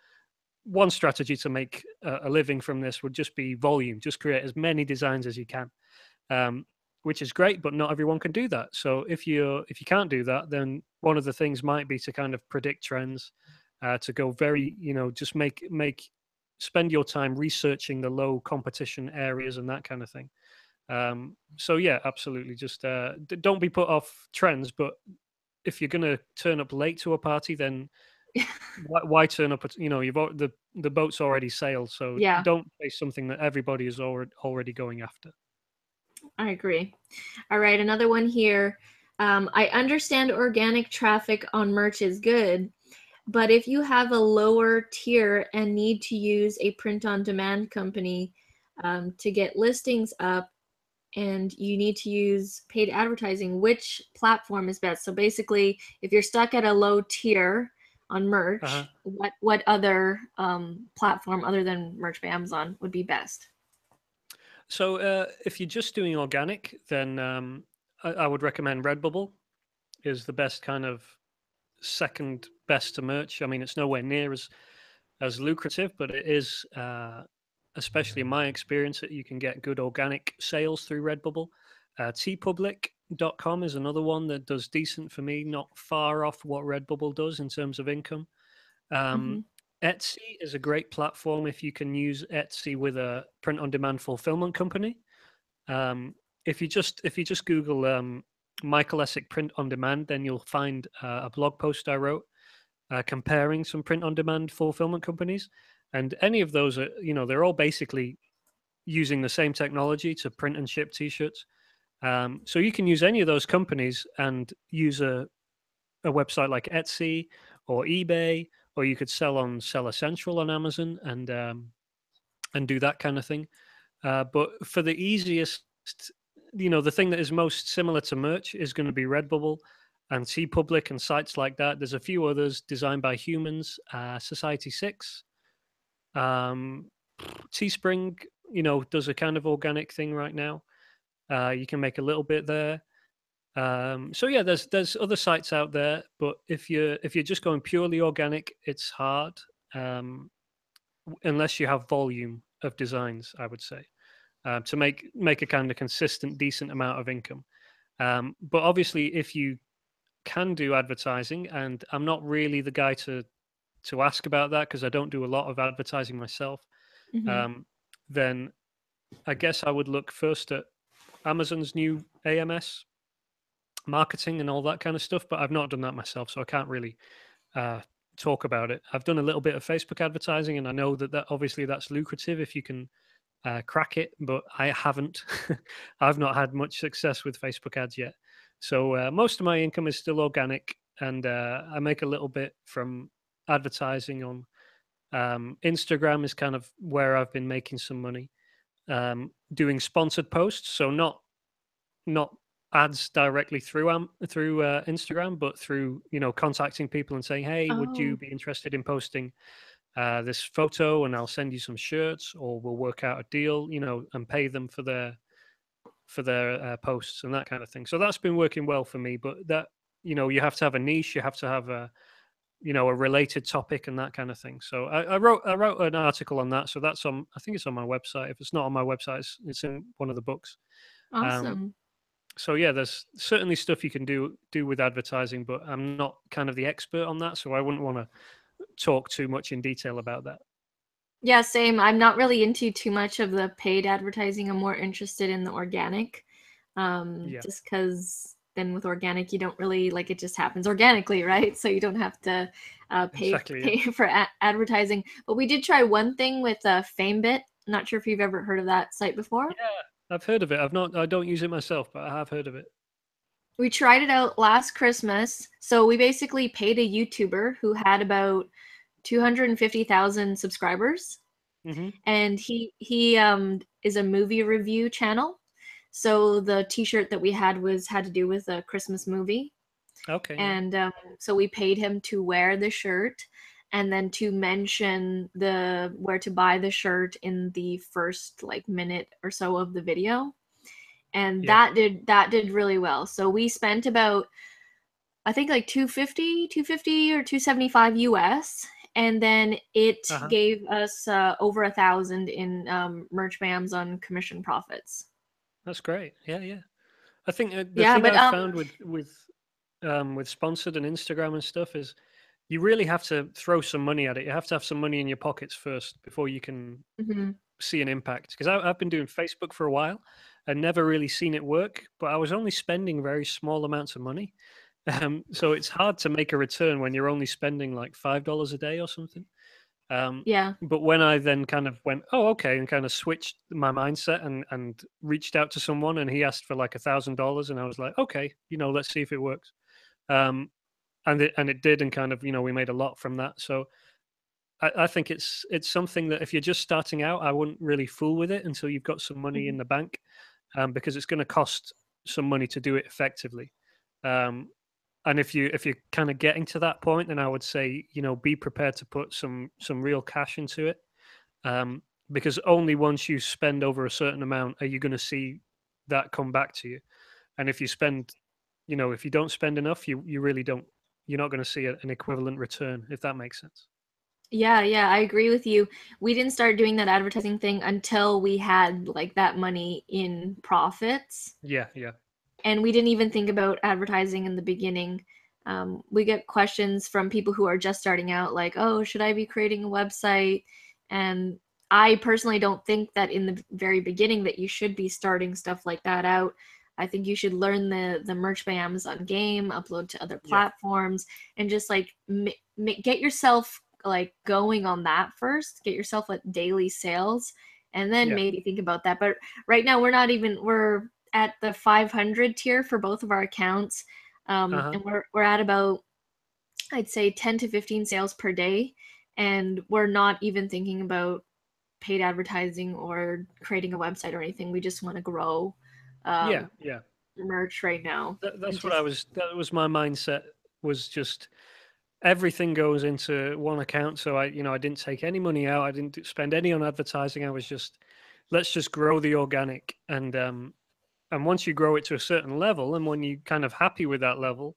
S2: one strategy to make a, living from this would just be volume. Just create as many designs as you can. Um, which is great, but not everyone can do that. So if you if you can't do that, then one of the things might be to kind of predict trends, uh, to go very you know just make make spend your time researching the low competition areas and that kind of thing. Um, so yeah, absolutely. Just uh, don't be put off trends, but if you're going to turn up late to a party, then why, why, turn up? At, you know, you've the the boat's already sailed, so yeah. don't face something that everybody is already already going after.
S1: I agree. All right, another one here. Um, I understand organic traffic on merch is good, but if you have a lower tier and need to use a print on demand company um, to get listings up and you need to use paid advertising, which platform is best? So basically, if you're stuck at a low tier on merch, uh-huh. what what other um, platform other than Merch by Amazon would be best?
S2: So uh, if you're just doing organic, then um, I, I, would recommend Redbubble is the best kind of second best to merch. I mean, it's nowhere near as as lucrative, but it is, uh, especially in my experience, that you can get good organic sales through Redbubble. Uh, teepublic.com is another one that does decent for me, not far off what Redbubble does in terms of income. Um, mm-hmm. Etsy is a great platform if you can use Etsy with a print on demand fulfillment company. Um, if you just if you just Google um, Michael Essek print on demand, then you'll find uh, a blog post I wrote uh, comparing some print on demand fulfillment companies, and any of those are you know they're all basically using the same technology to print and ship T-shirts. Um, so you can use any of those companies and use a a website like Etsy or eBay or you could sell on Seller Central on Amazon and um, and do that kind of thing. Uh, but for the easiest, you know, the thing that is most similar to merch is going to be Redbubble and TeePublic and sites like that. There's a few others designed by humans, uh, Society6, um, Teespring. You know, does a kind of organic thing right now. Uh, you can make a little bit there. Um, so yeah, there's there's other sites out there, but if you're if you're just going purely organic, it's hard um, unless you have volume of designs. I would say uh, to make make a kind of consistent, decent amount of income. Um, but obviously, if you can do advertising, and I'm not really the guy to to ask about that because I don't do a lot of advertising myself. Mm-hmm. Um, then I guess I would look first at Amazon's new AMS marketing and all that kind of stuff, but I've not done that myself, so I can't really uh, talk about it. I've done a little bit of Facebook advertising, and I know that that obviously that's lucrative if you can uh, crack it, but I haven't. I've not had much success with Facebook ads yet. So uh, most of my income is still organic, and uh, I make a little bit from advertising on um, Instagram is kind of where I've been making some money. Um, doing sponsored posts, so not not ads directly through um through uh, Instagram, but through you know contacting people and saying, "Hey, oh. would you oh. be interested in posting uh, this photo?" And I'll send you some shirts, or we'll work out a deal, you know, and pay them for their for their uh, posts and that kind of thing. So that's been working well for me. But that you know, you have to have a niche, you have to have a you know a related topic and that kind of thing. So I, I wrote I wrote an article on that. So that's on I think it's on my website. If it's not on my website, it's, it's in one of the books.
S1: Awesome. Um,
S2: so yeah, there's certainly stuff you can do do with advertising, but I'm not kind of the expert on that, so I wouldn't want to talk too much in detail about that.
S1: Yeah, same. I'm not really into too much of the paid advertising. I'm more interested in the organic, um, yeah. just because then with organic you don't really like it just happens organically, right? So you don't have to uh, pay exactly, pay yeah. for a- advertising. But we did try one thing with uh, FameBit. not sure if you've ever heard of that site before.
S2: Yeah, I've heard of it. I've not. I don't use it myself, but I have heard of it.
S1: We tried it out last Christmas. So we basically paid a YouTuber who had about 250,000 subscribers. Mm-hmm. And he he um is a movie review channel. So the T-shirt that we had was had to do with a Christmas movie.
S2: Okay.
S1: And um, so we paid him to wear the shirt, and then to mention the where to buy the shirt in the first like minute or so of the video. And yeah. that did that did really well. So we spent about i think like 250 250 or 275 us and then it uh-huh. gave us uh, over a thousand in um, merch by Amazon commission profits.
S2: That's great. Yeah yeah. I think uh, the yeah, thing but, i um, found with with um, with sponsored and instagram and stuff is you really have to throw some money at it. You have to have some money in your pockets first before you can mm-hmm. see an impact. Because I've been doing Facebook for a while and never really seen it work, but I was only spending very small amounts of money. Um, so it's hard to make a return when you're only spending like five dollars a day or something.
S1: Um, yeah.
S2: But when I then kind of went, oh, okay, and kind of switched my mindset and and reached out to someone, and he asked for like a thousand dollars, and I was like, okay, you know, let's see if it works. Um, and it and it did, and kind of you know we made a lot from that. So I, I, think it's it's something that if you're just starting out, I wouldn't really fool with it until you've got some money mm-hmm. in the bank, um, because it's going to cost some money to do it effectively. Um, and if you if you're kind of getting to that point, then I would say you know be prepared to put some some real cash into it, um, because only once you spend over a certain amount are you going to see that come back to you. And if you spend, you know, if you don't spend enough, you you really don't you're not going to see an equivalent return if that makes sense.
S1: Yeah yeah i agree with you. We didn't start doing that advertising thing until we had like that money in profits.
S2: Yeah yeah.
S1: And we didn't even think about advertising in the beginning. Um, we get questions from people who are just starting out like oh should i be creating a website? And i personally don't think that in the very beginning that you should be starting stuff like that out I think you should learn the the merch by Amazon game, upload to other platforms, yeah. and just like m- m- get yourself like going on that first. Get yourself like daily sales, and then yeah. maybe think about that. But right now we're not even we're at the 500 tier for both of our accounts, um, uh-huh. and we're we're at about I'd say 10 to 15 sales per day, and we're not even thinking about paid advertising or creating a website or anything. We just want to grow
S2: um, yeah, yeah.
S1: merch right now.
S2: That, that's what I was. That was my mindset. Was just everything goes into one account. So I, you know, I didn't take any money out. I didn't spend any on advertising. I was just, let's just grow the organic. And um, and once you grow it to a certain level, and when you kind of happy with that level,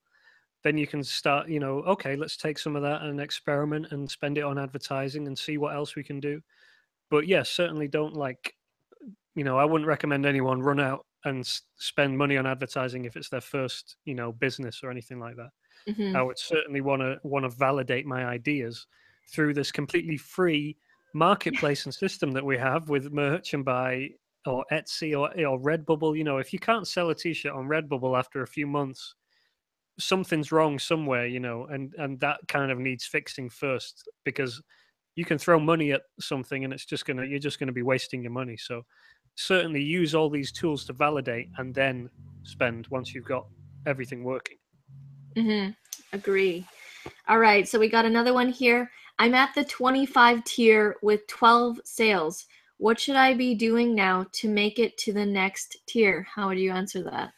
S2: then you can start. You know, okay, let's take some of that and experiment and spend it on advertising and see what else we can do. But yes, yeah, certainly don't like. You know, I wouldn't recommend anyone run out and spend money on advertising if it's their first you know business or anything like that mm-hmm. i would certainly want to want to validate my ideas through this completely free marketplace and system that we have with merch and buy or etsy or, or redbubble you know if you can't sell a t-shirt on redbubble after a few months something's wrong somewhere, you know, and and that kind of needs fixing first because you can throw money at something and it's just gonna you're just gonna be wasting your money. So certainly use all these tools to validate and then spend once you've got everything working.
S1: Mm-hmm. Agree. All right, so we got another one here. I'm at the 25 tier with 12 sales. What should I be doing now to make it to the next tier? How would you answer that?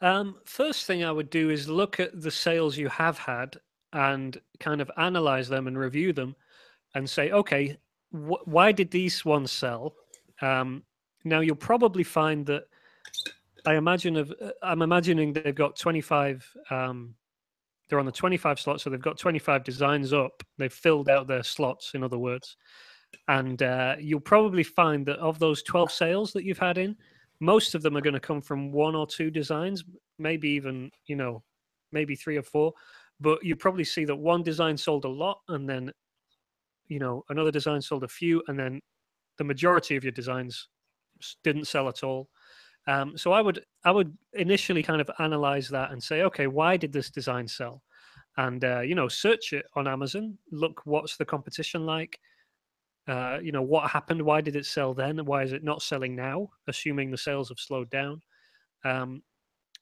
S2: Um, first thing I would do is look at the sales you have had and kind of analyze them and review them and say, okay, wh- why did these ones sell? Um, now you'll probably find that I imagine of uh, I'm imagining they've got 25. Um, they're on the 25 slot, so they've got 25 designs up. They've filled out their slots, in other words, and uh, you'll probably find that of those 12 sales that you've had in, most of them are going to come from one or two designs, maybe even you know, maybe three or four. But you probably see that one design sold a lot, and then you know another design sold a few, and then the majority of your designs didn't sell at all. Um, so I would I would initially kind of analyze that and say, okay, why did this design sell? And uh, you know, search it on Amazon. Look, what's the competition like? Uh, you know, what happened? Why did it sell then? Why is it not selling now? Assuming the sales have slowed down. Um,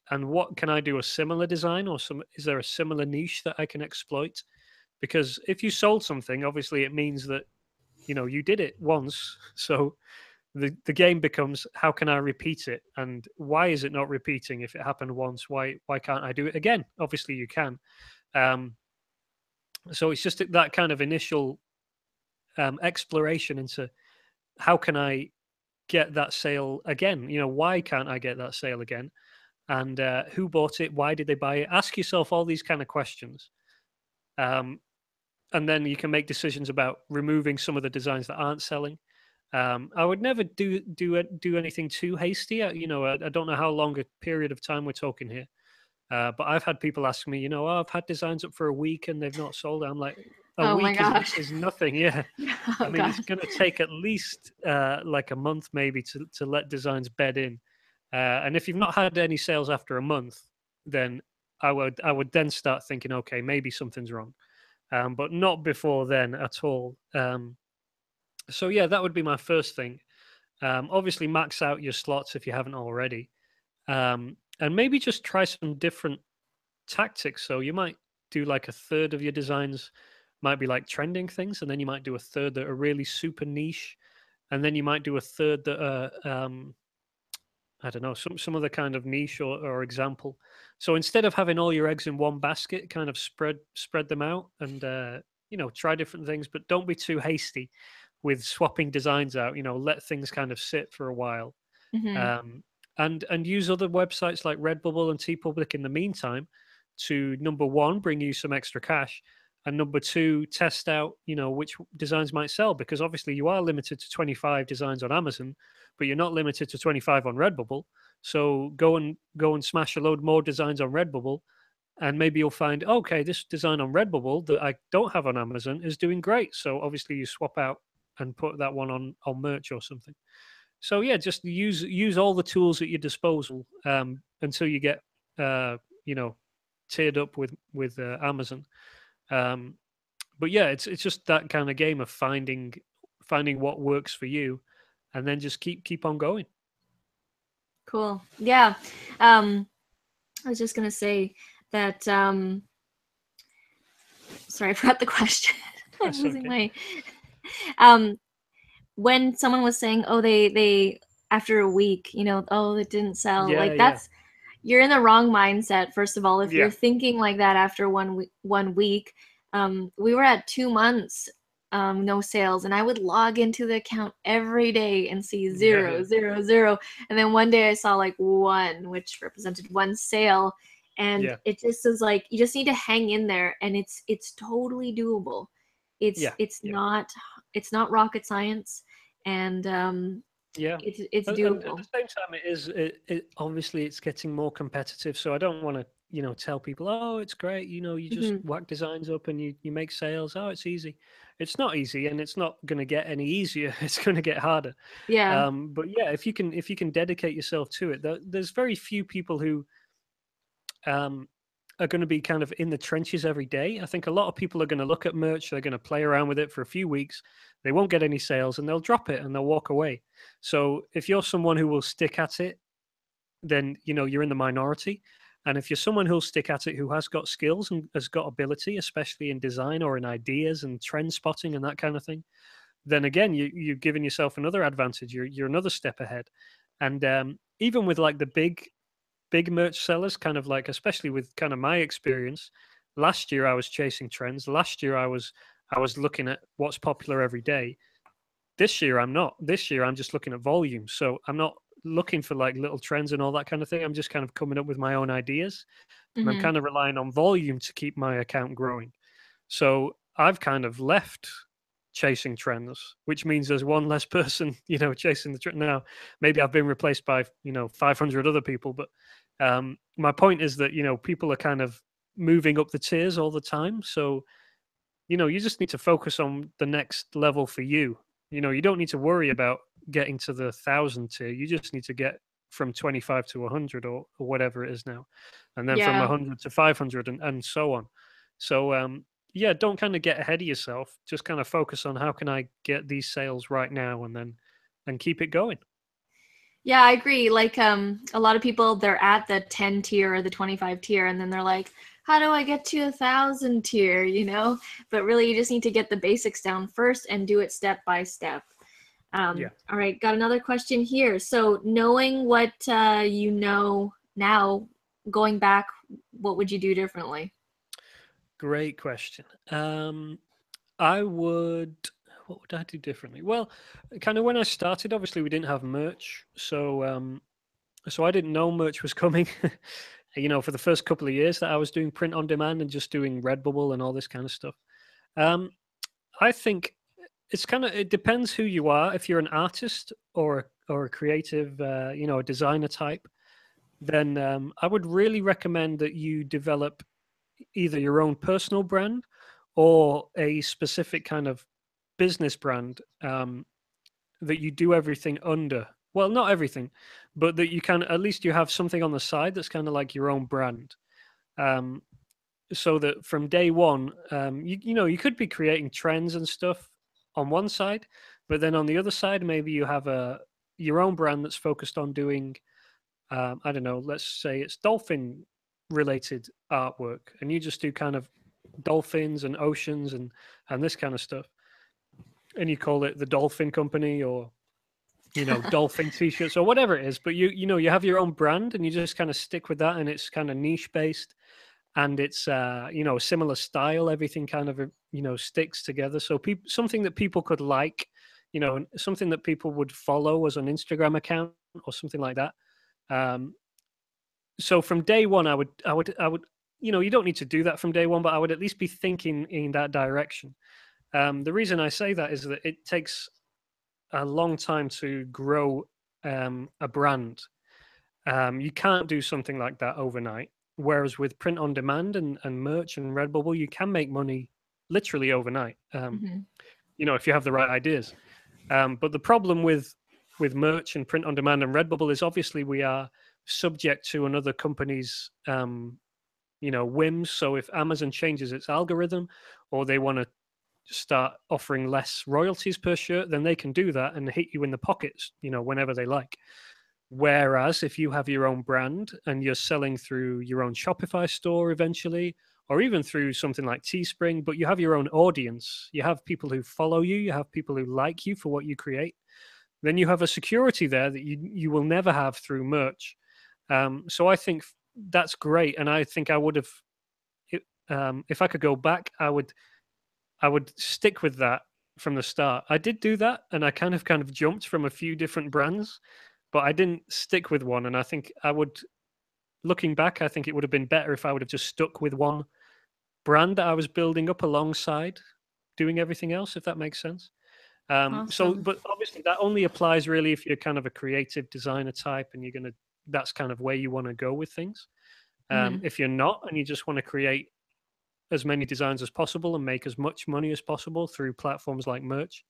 S2: and what can I do a similar design or some? Is there a similar niche that I can exploit? Because if you sold something, obviously it means that you know you did it once. So the, the game becomes how can I repeat it? And why is it not repeating? If it happened once why why can't I do it again? Obviously you can. Um, so it's just that kind of initial um, exploration into how can I get that sale again? You know why can't I get that sale again? And uh, who bought it? Why did they buy it? Ask yourself all these kind of questions. Um, and then you can make decisions about removing some of the designs that aren't selling um, I would never do do do anything too hasty. I, you know, I, I, don't know how long a period of time we're talking here, uh, but I've had people ask me, you know, oh, I've had designs up for a week and they've not sold. I'm like, a
S1: oh
S2: week is, is, nothing. Yeah, oh, I mean, gosh. it's going to take at least uh, like a month maybe to to let designs bed in. Uh, and if you've not had any sales after a month, then I would I would then start thinking, okay, maybe something's wrong, um, but not before then at all. Um, so yeah, that would be my first thing. Um, obviously, max out your slots if you haven't already, um, and maybe just try some different tactics. So you might do like a third of your designs might be like trending things, and then you might do a third that are really super niche, and then you might do a third that are um, I don't know some some other kind of niche or, or example. So instead of having all your eggs in one basket, kind of spread spread them out and uh, you know try different things, but don't be too hasty with swapping designs out. You know, let things kind of sit for a while, mm-hmm. um, and and use other websites like Redbubble and TeePublic in the meantime to number one bring you some extra cash, and number two test out you know which designs might sell because obviously you are limited to 25 designs on Amazon, but you're not limited to 25 on Redbubble. So go and go and smash a load more designs on Redbubble and maybe you'll find okay this design on redbubble that i don't have on amazon is doing great so obviously you swap out and put that one on on merch or something. So yeah, just use use all the tools at your disposal um, until you get uh, you know tiered up with with uh, Amazon. Um, but yeah, it's it's just that kind of game of finding finding what works for you, and then just keep keep on going.
S1: Cool. Yeah. Um, I was just gonna say that. Um, sorry, I forgot the question. I'm losing okay. my um, when someone was saying, "Oh, they they after a week, you know, oh, it didn't sell," yeah, like that's. You're in the wrong mindset. First of all, if yeah. you're thinking like that after one week, one week, um, we were at two months um, no sales and i would log into the account every day and see zero, yeah. zero, zero. and then one day i saw like one which represented one sale and yeah. it just is like you just need to hang in there and it's it's totally doable it's it's not it's not rocket science, and um,
S2: yeah,
S1: it's it's doable. And,
S2: at the same time, it is it, it, obviously it's getting more competitive. So I don't want to you know tell people, oh, it's great. You know, you just mm-hmm. whack designs up and you you make sales. Oh, it's easy. It's not easy, and it's not going to get any easier. It's going to get harder.
S1: Yeah.
S2: Um, but yeah, if you can if you can dedicate yourself to it, there's very few people who um are going to be kind of in the trenches every day. I think a lot of people are going to look at merch, they're going to play around with it for a few weeks, they won't get any sales, and they'll drop it and they'll walk away. So if you're someone who will stick at it, then you know you're in the minority. And if you're someone who'll stick at it, who has got skills and has got ability, especially in design or in ideas and trend spotting and that kind of thing, then again, you, you've given yourself another advantage. You're you're another step ahead. And um, even with like the big big merch sellers, kind of like, especially with kind of my experience, last year I was chasing trends. Last year I was I was looking at what's popular every day. This year I'm not. This year I'm just looking at volume. So I'm not looking for like little trends and all that kind of thing. I'm just kind of coming up with my own ideas. Mm-hmm. I'm kind of relying on volume to keep my account growing. So I've kind of left chasing trends, which means there's one less person, you know, chasing the trend. Now, maybe I've been replaced by, you know, 500 other people, but um, my point is that, you know, people are kind of moving up the tiers all the time. So, you know, you just need to focus on the next level for you. You know, you don't need to worry about getting to the thousand tier. You just need to get from 25 to 100 or, or whatever it is now. And then yeah. from 100 to 500 and, and so on. So, um, yeah, don't kind of get ahead of yourself. Just kind of focus on how can I get these sales right now and then and keep it going.
S1: Yeah, I agree. Like um a lot of people they're at the 10 tier or the 25 tier and then they're like, how do I get to a thousand tier, you know? But really you just need to get the basics down first and do it step by step. Um, yeah. All right, got another question here. So, knowing what uh, you know now, going back, what would you do differently?
S2: Great question. Um, I would. What would I do differently? Well, kind of when I started, obviously we didn't have merch, so um, so I didn't know merch was coming. you know, for the first couple of years that I was doing print on demand and just doing Redbubble and all this kind of stuff. Um, I think it's kind of it depends who you are. If you're an artist or or a creative, uh, you know, a designer type, then um, I would really recommend that you develop either your own personal brand or a specific kind of business brand um, that you do everything under. Well, not everything, but that you can at least you have something on the side that's kind of like your own brand. Um, so that from day one, um, you you know you could be creating trends and stuff on one side, but then on the other side, maybe you have a your own brand that's focused on doing, um, I don't know, let's say it's dolphin related artwork, and you just do kind of dolphins and oceans and and this kind of stuff, and you call it the Dolphin Company or you know dolphin t-shirts or whatever it is but you you know you have your own brand and you just kind of stick with that and it's kind of niche based and it's uh, you know a similar style. Everything kind of you know sticks together. So people something that people could like, you know, something that people would follow as an Instagram account or something like that. Um, so from day one, I would I would I would you know you don't need to do that from day one, but I would at least be thinking in that direction. Um, the reason I say that is that it takes a long time to grow um, a brand. Um, you can't do something like that overnight. Whereas with print on demand and, and merch and Redbubble, you can make money literally overnight. Um, mm-hmm. You know, if you have the right ideas. Um, but the problem with with merch and print on demand and Redbubble is obviously we are subject to another company's um, you know whims. So if Amazon changes its algorithm or they want to start offering less royalties per shirt, then they can do that and hit you in the pockets, you know, whenever they like. Whereas if you have your own brand and you're selling through your own Shopify store eventually, or even through something like Teespring, but you have your own audience, you have people who follow you, you have people who like you for what you create, then you have a security there that you, you will never have through merch. Um, so I think that's great. And I think I would have, um, if I could go back, I would, I would stick with that from the start. I did do that and I kind of kind of jumped from a few different brands but I didn't stick with one. And I think I would, looking back, I think it would have been better if I would have just stuck with one brand that I was building up alongside doing everything else, if that makes sense. Um, awesome. So, but obviously that only applies really if you're kind of a creative designer type and you're going to, that's kind of where you want to go with things. Um, mm-hmm. If you're not and you just want to create as many designs as possible and make as much money as possible through platforms like merch,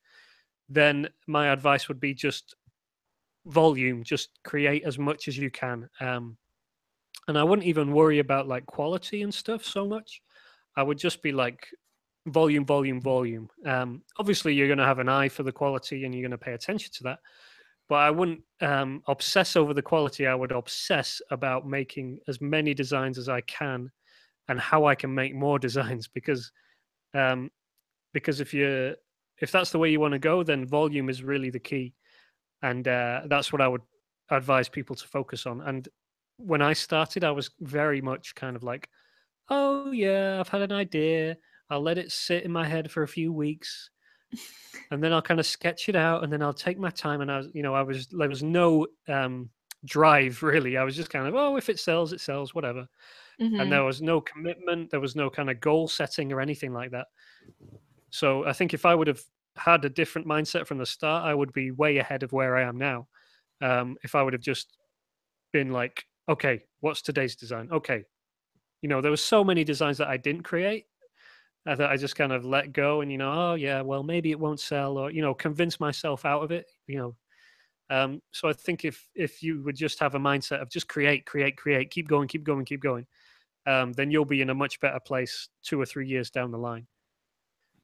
S2: then my advice would be just volume just create as much as you can um, and I wouldn't even worry about like quality and stuff so much. I would just be like volume, volume, volume. Um, obviously, you're going to have an eye for the quality and you're going to pay attention to that. But I wouldn't um, obsess over the quality. I would obsess about making as many designs as I can and how I can make more designs because um, because if you if that's the way you want to go, then volume is really the key, and uh, that's what I would advise people to focus on. And when I started, I was very much kind of like, oh yeah, I've had an idea. I'll let it sit in my head for a few weeks, and then I'll kind of sketch it out, and then I'll take my time. And I was, you know, I was there was no um, drive really. I was just kind of, oh, if it sells, it sells, whatever. Mm-hmm. And there was no commitment. There was no kind of goal setting or anything like that. So I think if I would have had a different mindset from the start, I would be way ahead of where I am now. Um, if I would have just been like, okay, what's today's design? Okay, you know, there were so many designs that I didn't create uh, that I just kind of let go, and you know, oh yeah, well maybe it won't sell, or you know, convince myself out of it. You know, um, so I think if if you would just have a mindset of just create, create, create, keep going, keep going, keep going, um, then you'll be in a much better place two or three years down the line.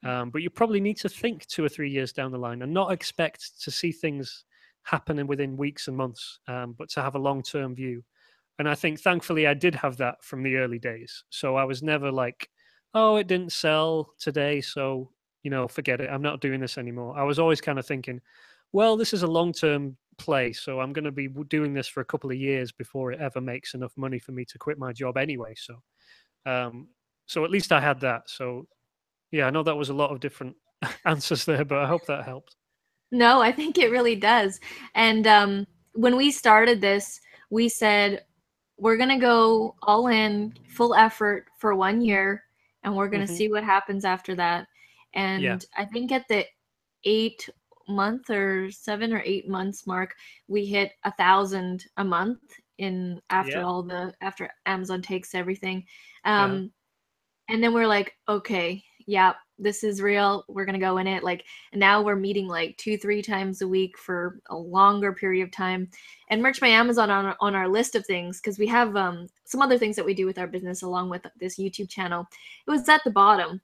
S2: Um, but you probably need to think two or three years down the line and not expect to see things happening within weeks and months, um, but to have a long term view. And I think thankfully I did have that from the early days. So I was never like, oh, it didn't sell today. So, you know, forget it. I'm not doing this anymore. I was always kind of thinking, well, this is a long term play. So I'm going to be doing this for a couple of years before it ever makes enough money for me to quit my job anyway. So, um, so at least I had that. So yeah, I know that was a lot of different answers there, but I hope that helped.
S1: No, I think it really does. And um, when we started this, we said we're going to go all in, full effort for one year, and we're going to mm-hmm. see what happens after that. And yeah. I think at the eight month or seven or eight months mark, we hit a thousand a month in after yeah. all the after Amazon takes everything. Um, yeah. And then we're like, okay, yeah, this is real. We're going to go in it. Like now we're meeting like two, three times a week for a longer period of time. And Merch by Amazon on, on our list of things, because we have um, some other things that we do with our business along with this YouTube channel. It was at the bottom.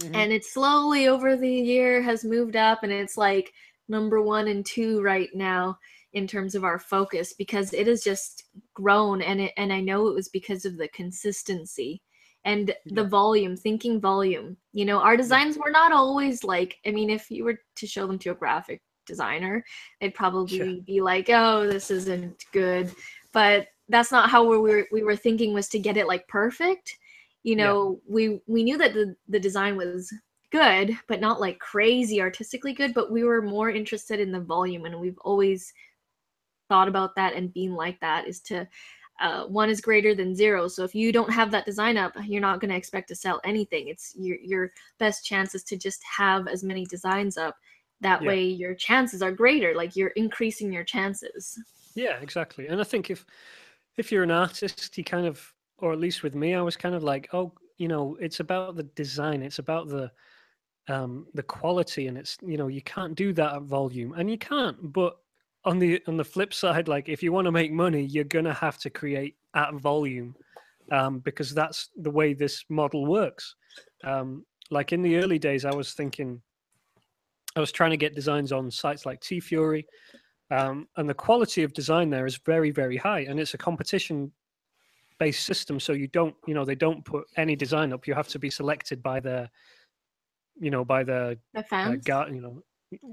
S1: Mm-hmm. And it slowly over the year has moved up and it's like number one and two right now in terms of our focus because it has just grown and it and I know it was because of the consistency and the volume thinking volume. You know our designs were not always like i mean if you were to show them to a graphic designer they'd probably sure. be like oh this isn't good. But that's not how we were we were thinking was to get it like perfect. You know yeah. we we knew that the, the design was good but not like crazy artistically good but we were more interested in the volume and we've always thought about that and being like that is to uh, one is greater than zero. So if you don't have that design up, you're not going to expect to sell anything. It's your your best chance is to just have as many designs up. That yeah. way, your chances are greater. Like you're increasing your chances.
S2: Yeah, exactly. And I think if if you're an artist, you kind of, or at least with me, I was kind of like, oh, you know, it's about the design. It's about the um the quality and it's you know you can't do that at volume and you can't but on the on the flip side, like if you want to make money, you're gonna have to create at volume, um, because that's the way this model works. Um, like in the early days, I was thinking, I was trying to get designs on sites like TeeFury, um, and the quality of design there is very very high, and it's a competition based system. So you don't, you know, they don't put any design up. You have to be selected by the, you know, by the,
S1: the fans, uh,
S2: you know,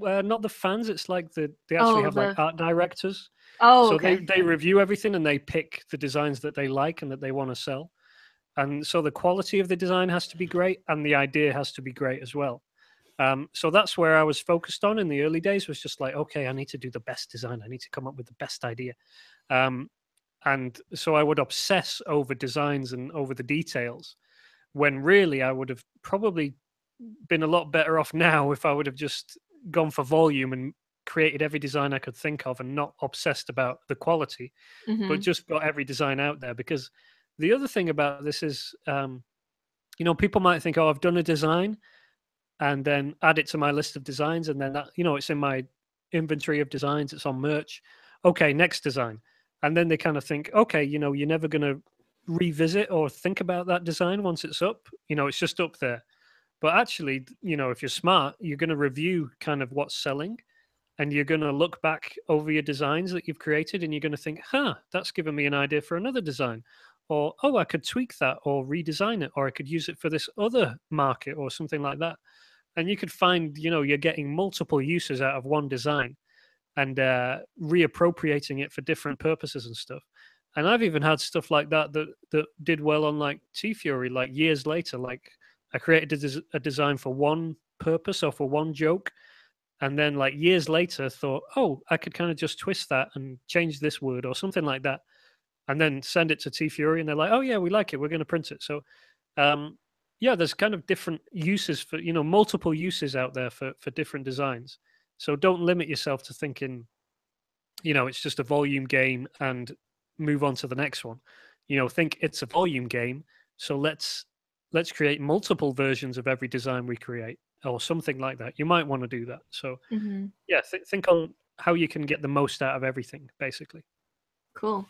S2: uh, not the fans. It's like the they actually oh, have the... like art directors.
S1: Oh,
S2: so
S1: okay.
S2: they they review everything and they pick the designs that they like and that they want to sell. And so the quality of the design has to be great, and the idea has to be great as well. Um, so that's where I was focused on in the early days. Was just like, okay, I need to do the best design. I need to come up with the best idea. Um, and so I would obsess over designs and over the details, when really I would have probably been a lot better off now if I would have just gone for volume and created every design I could think of and not obsessed about the quality, mm-hmm. but just got every design out there. Because the other thing about this is, um, you know, people might think, oh, I've done a design and then add it to my list of designs. And then that, you know, it's in my inventory of designs, it's on merch. Okay, next design. And then they kind of think, okay, you know, you're never going to revisit or think about that design once it's up. You know, it's just up there. But actually, you know, if you're smart, you're going to review kind of what's selling and you're going to look back over your designs that you've created and you're going to think, huh, that's given me an idea for another design. Or, oh, I could tweak that or redesign it, or I could use it for this other market or something like that. And you could find, you know, you're getting multiple uses out of one design and uh, reappropriating it for different purposes and stuff. And I've even had stuff like that that that did well on like TeeFury, like years later. Like I created a, a design for one purpose or for one joke, and then like years later thought oh i could kind of just twist that and change this word or something like that and then send it to TeeFury and they're like oh yeah we like it we're going to print it. So um yeah there's kind of different uses for you know multiple uses out there for for different designs. So don't limit yourself to thinking you know it's just a volume game and move on to the next one. You know think it's a volume game so let's let's create multiple versions of every design we create or something like that. You might want to do that. So, mm-hmm. yeah, th- think on how you can get the most out of everything, basically.
S1: Cool.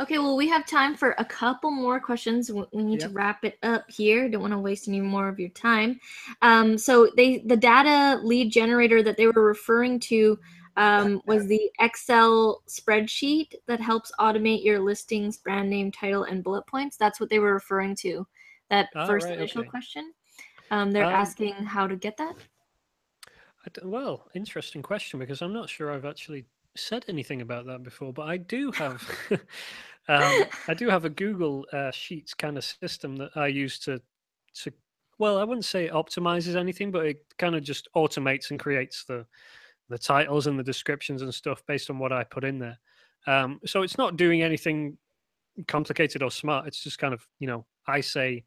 S1: Okay, well, we have time for a couple more questions. We need yep. to wrap it up here. Don't want to waste any more of your time. Um, so, they the data lead generator that they were referring to um, was the Excel spreadsheet that helps automate your listings, brand name, title, and bullet points. That's what they were referring to. That oh, first right, initial okay. question. Um, they're um, asking how to get that.
S2: well, interesting question because I'm not sure I've actually said anything about that before, but I do have. um, I do have a Google uh, Sheets kind of system that I use to to. Well, I wouldn't say it optimizes anything, but it kind of just automates and creates the the titles and the descriptions and stuff based on what I put in there. Um, so it's not doing anything complicated or smart. It's just kind of you know I say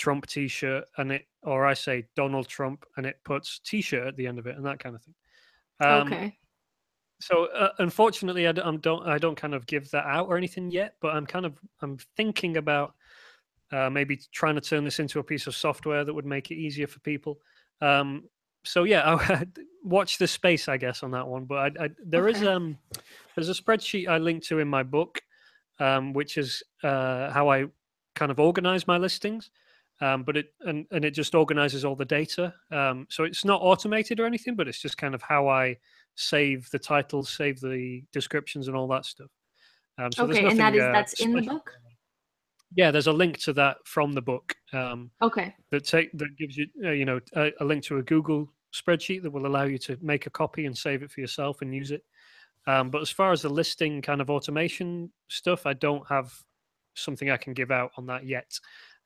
S2: Trump T-shirt and it, or I say Donald Trump and it puts T-shirt at the end of it and that kind of thing.
S1: Um, okay.
S2: So uh, unfortunately, I don't, don't, I don't kind of give that out or anything yet. But I'm kind of, I'm thinking about uh, maybe trying to turn this into a piece of software that would make it easier for people. Um, so yeah, I watch the space, I guess, on that one. But I, I, there okay. is um, there's a spreadsheet I linked to in my book, um, which is uh, how I kind of organize my listings um, but it and, and it just organizes all the data. Um, so it's not automated or anything, but it's just kind of how I save the titles, save the descriptions, and all that stuff.
S1: Um, so okay, nothing, and that is uh, that's special. in the book.
S2: Yeah, there's a link to that from the book. Um,
S1: okay.
S2: That take that gives you uh, you know a, a, link to a Google spreadsheet that will allow you to make a copy and save it for yourself and use it. Um, but as far as the listing kind of automation stuff, I don't have something I can give out on that yet.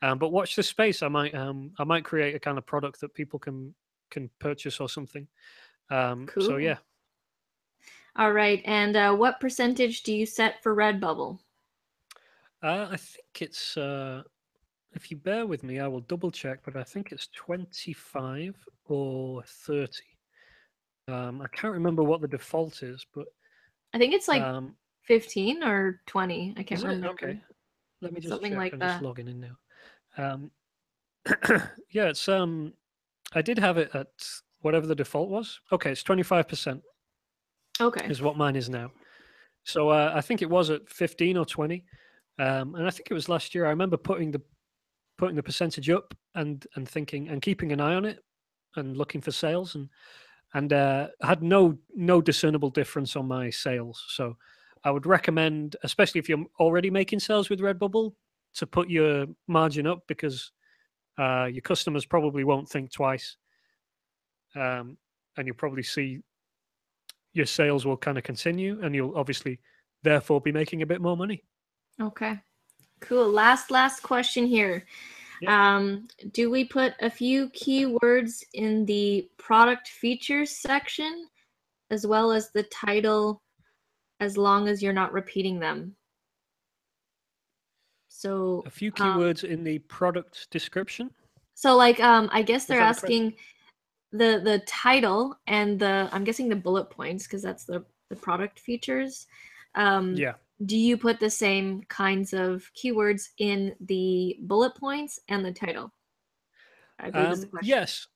S2: Um, but watch this space. I might um, I might create a kind of product that people can can purchase or something. Um, cool. So yeah.
S1: All right. And uh, what percentage do you set for Redbubble?
S2: Uh, I think it's. Uh, if you bear with me, I will double check, but I think it's twenty-five or thirty. Um, I can't remember what the default is, but
S1: I think it's like um, fifteen or twenty. I can't remember.
S2: Okay, let me just something check. like I'm that. Just logging in now. Um, yeah, it's um, I did have it at whatever the default was. Okay, it's twenty five percent.
S1: Okay,
S2: is what mine is now. So uh, I think it was at fifteen or twenty, um, and I think it was last year. I remember putting the putting the percentage up and and thinking and keeping an eye on it and looking for sales and and uh, had no no discernible difference on my sales. So I would recommend, especially if you're already making sales with Redbubble, to put your margin up because uh, your customers probably won't think twice, um, and you'll probably see your sales will kind of continue, and you'll obviously therefore be making a bit more money.
S1: Okay, cool. Last last question here. Um, do we put a few keywords in the product features section as well as the title as long as you're not repeating them? So
S2: a few um keywords um, in the product description.
S1: So like um I guess they're asking the the title and the I'm guessing the bullet points because that's the the product features. Um
S2: yeah.
S1: Do you put the same kinds of keywords in the bullet points and the title?
S2: Um, yes.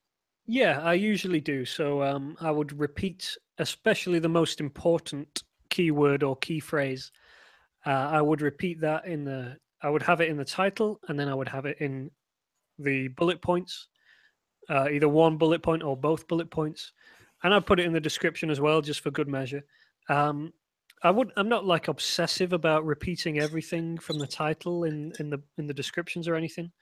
S2: Yeah, I usually do. So um, I would repeat, especially the most important keyword or key phrase. Uh, I would repeat that in the I would have it in the title, and then I would have it in the bullet points, uh, either one bullet point or both bullet points, and I'd put it in the description as well, just for good measure. Um, I would. I'm not like obsessive about repeating everything from the title in in the in the descriptions or anything,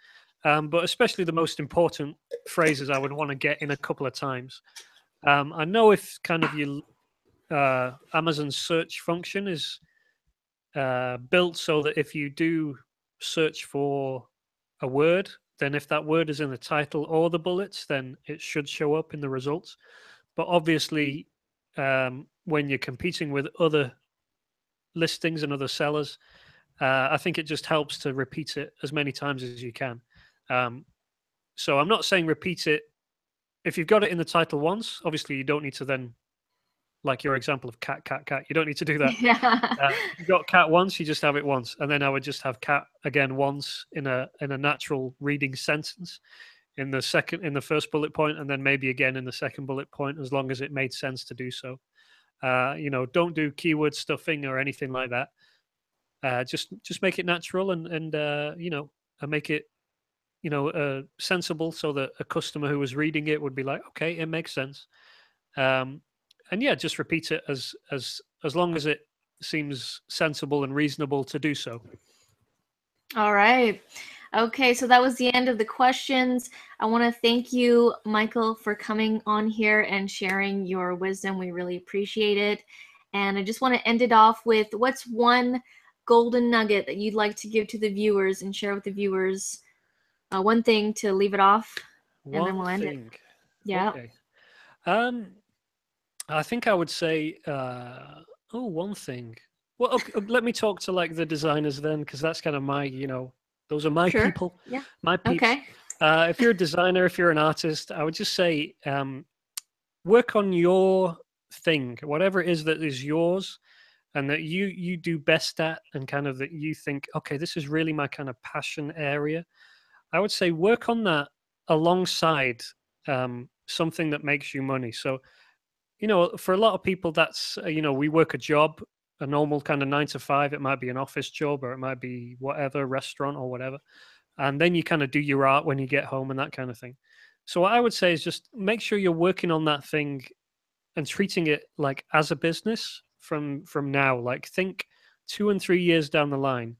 S2: um, but especially the most important phrases I would want to get in a couple of times. Um, I know if kind of your uh, Amazon search function is uh, built so that if you do search for a word, then if that word is in the title or the bullets, then it should show up in the results. But obviously, um, when you're competing with other listings and other sellers, uh, I think it just helps to repeat it as many times as you can. Um, so I'm not saying repeat it. If you've got it in the title once, obviously you don't need to then, like your example of cat, cat, cat. You don't need to do that.
S1: Yeah.
S2: Uh, you got cat once, you just have it once, and then I would just have cat again once in a in a natural reading sentence, in the second in the first bullet point, and then maybe again in the second bullet point, as long as it made sense to do so. Uh, you know, don't do keyword stuffing or anything like that. Uh, just just make it natural and and uh, you know and make it you know uh, sensible so that a customer who was reading it would be like, okay, it makes sense. Um, and yeah, just repeat it as as as long as it seems sensible and reasonable to do so.
S1: All right. Okay, so that was the end of the questions. I want to thank you, Michael, for coming on here and sharing your wisdom. We really appreciate it. And I just want to end it off with what's one golden nugget that you'd like to give to the viewers and share with the viewers? Uh, one thing to leave it off, and
S2: One
S1: then we'll end it. Yeah.
S2: Okay. Um, I think I would say, uh, oh, one thing. Well, okay, uh, let me talk to like the designers then, because that's kind of my, you know, those are my
S1: Sure.
S2: people,
S1: Yeah.
S2: my people.
S1: Okay.
S2: Uh, if you're a designer, if you're an artist, I would just say, um, work on your thing, whatever it is that is yours, and that you you do best at, and kind of that you think, okay, this is really my kind of passion area. I would say work on that alongside um, something that makes you money. So, you know, for a lot of people, that's uh, you know, we work a job, a normal kind of nine to five. It might be an office job, or it might be whatever restaurant or whatever, and then you kind of do your art when you get home and that kind of thing. So, what I would say is just make sure you're working on that thing and treating it like as a business from from now. Like think two and three years down the line,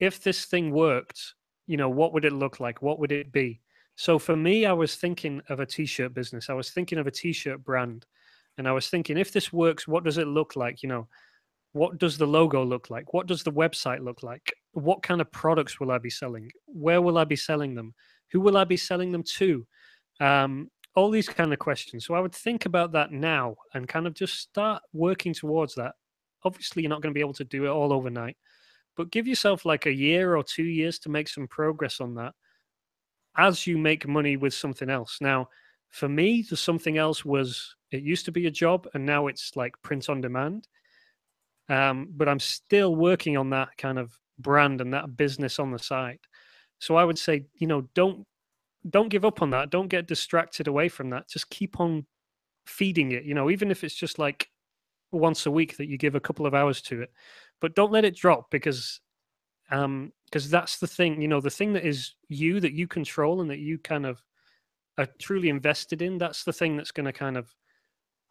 S2: if this thing worked, you know, what would it look like? What would it be? So for me, I was thinking of a t-shirt business. I was thinking of a t-shirt brand. And I was thinking, if this works, what does it look like? You know, what does the logo look like? What does the website look like? What kind of products will I be selling? Where will I be selling them? Who will I be selling them to? Um, all these kind of questions. So I would think about that now and kind of just start working towards that. Obviously, you're not going to be able to do it all overnight, but give yourself like a year or two years to make some progress on that as you make money with something else. Now, for me, the something else was it used to be a job and now it's like print on demand. Um, but I'm still working on that kind of brand and that business on the side. So I would say, you know, don't don't give up on that. Don't get distracted away from that. Just keep on feeding it, you know, even if it's just like once a week that you give a couple of hours to it. But don't let it drop because um because that's the thing, you know, the thing that is you that you control and that you kind of are truly invested in, that's the thing that's going to kind of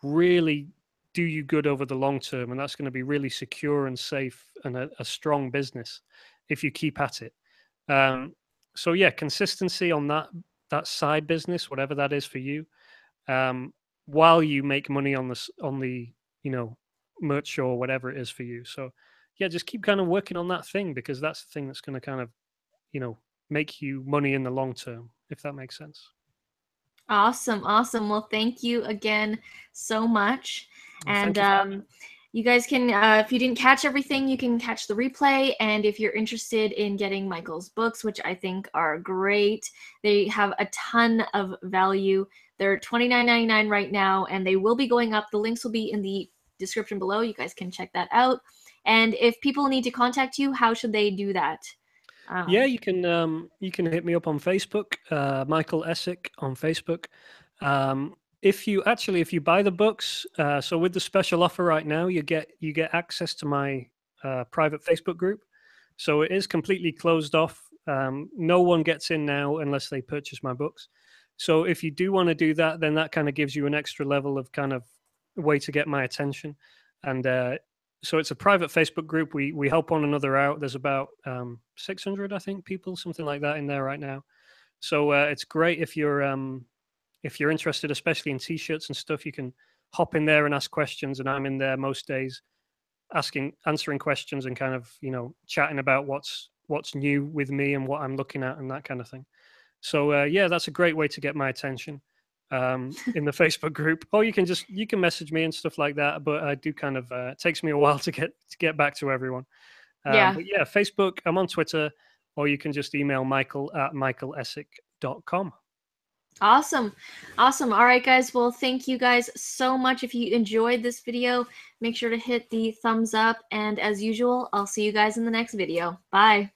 S2: really do you good over the long term and that's going to be really secure and safe and a, a strong business if you keep at it. Um, so yeah consistency on that that side business whatever that is for you. Um, while you make money on this on the you know merch or whatever it is for you. So yeah just keep kind of working on that thing because that's the thing that's going to kind of you know make you money in the long term if that makes sense
S1: Awesome, awesome. Well, thank you again so much.
S2: Well,
S1: and
S2: you
S1: um, you guys can, uh, if you didn't catch everything, you can catch the replay. And if you're interested in getting Michael's books, which I think are great, they have a ton of value. They're $29.99 right now, and they will be going up. The links will be in the description below. You guys can check that out. And if people need to contact you, how should they do that?
S2: Yeah, you can um, you can hit me up on Facebook, uh, Michael Essek on Facebook. Um, if you actually if you buy the books, uh, so with the special offer right now, you get you get access to my uh, private Facebook group. So it is completely closed off. Um, no one gets in now unless they purchase my books. So if you do want to do that, then that kind of gives you an extra level of kind of way to get my attention. And uh, so it's a private Facebook group. We we help one another out. There's about um, 600, I think, people, something like that, in there right now. So uh, it's great if you're um, if you're interested, especially in t-shirts and stuff. You can hop in there and ask questions, and I'm in there most days, asking, answering questions, and kind of you know chatting about what's what's new with me and what I'm looking at and that kind of thing. So uh, yeah, that's a great way to get my attention um, in the Facebook group, or you can just you can message me and stuff like that. But I do kind of uh, it takes me a while to get to get back to everyone. Um,
S1: yeah.
S2: Yeah, Facebook. I'm on Twitter, or you can just email Michael at michaelessek.com.
S1: Awesome. Awesome. All right, guys. Well, thank you guys so much. If you enjoyed this video, make sure to hit the thumbs up. And as usual, I'll see you guys in the next video. Bye.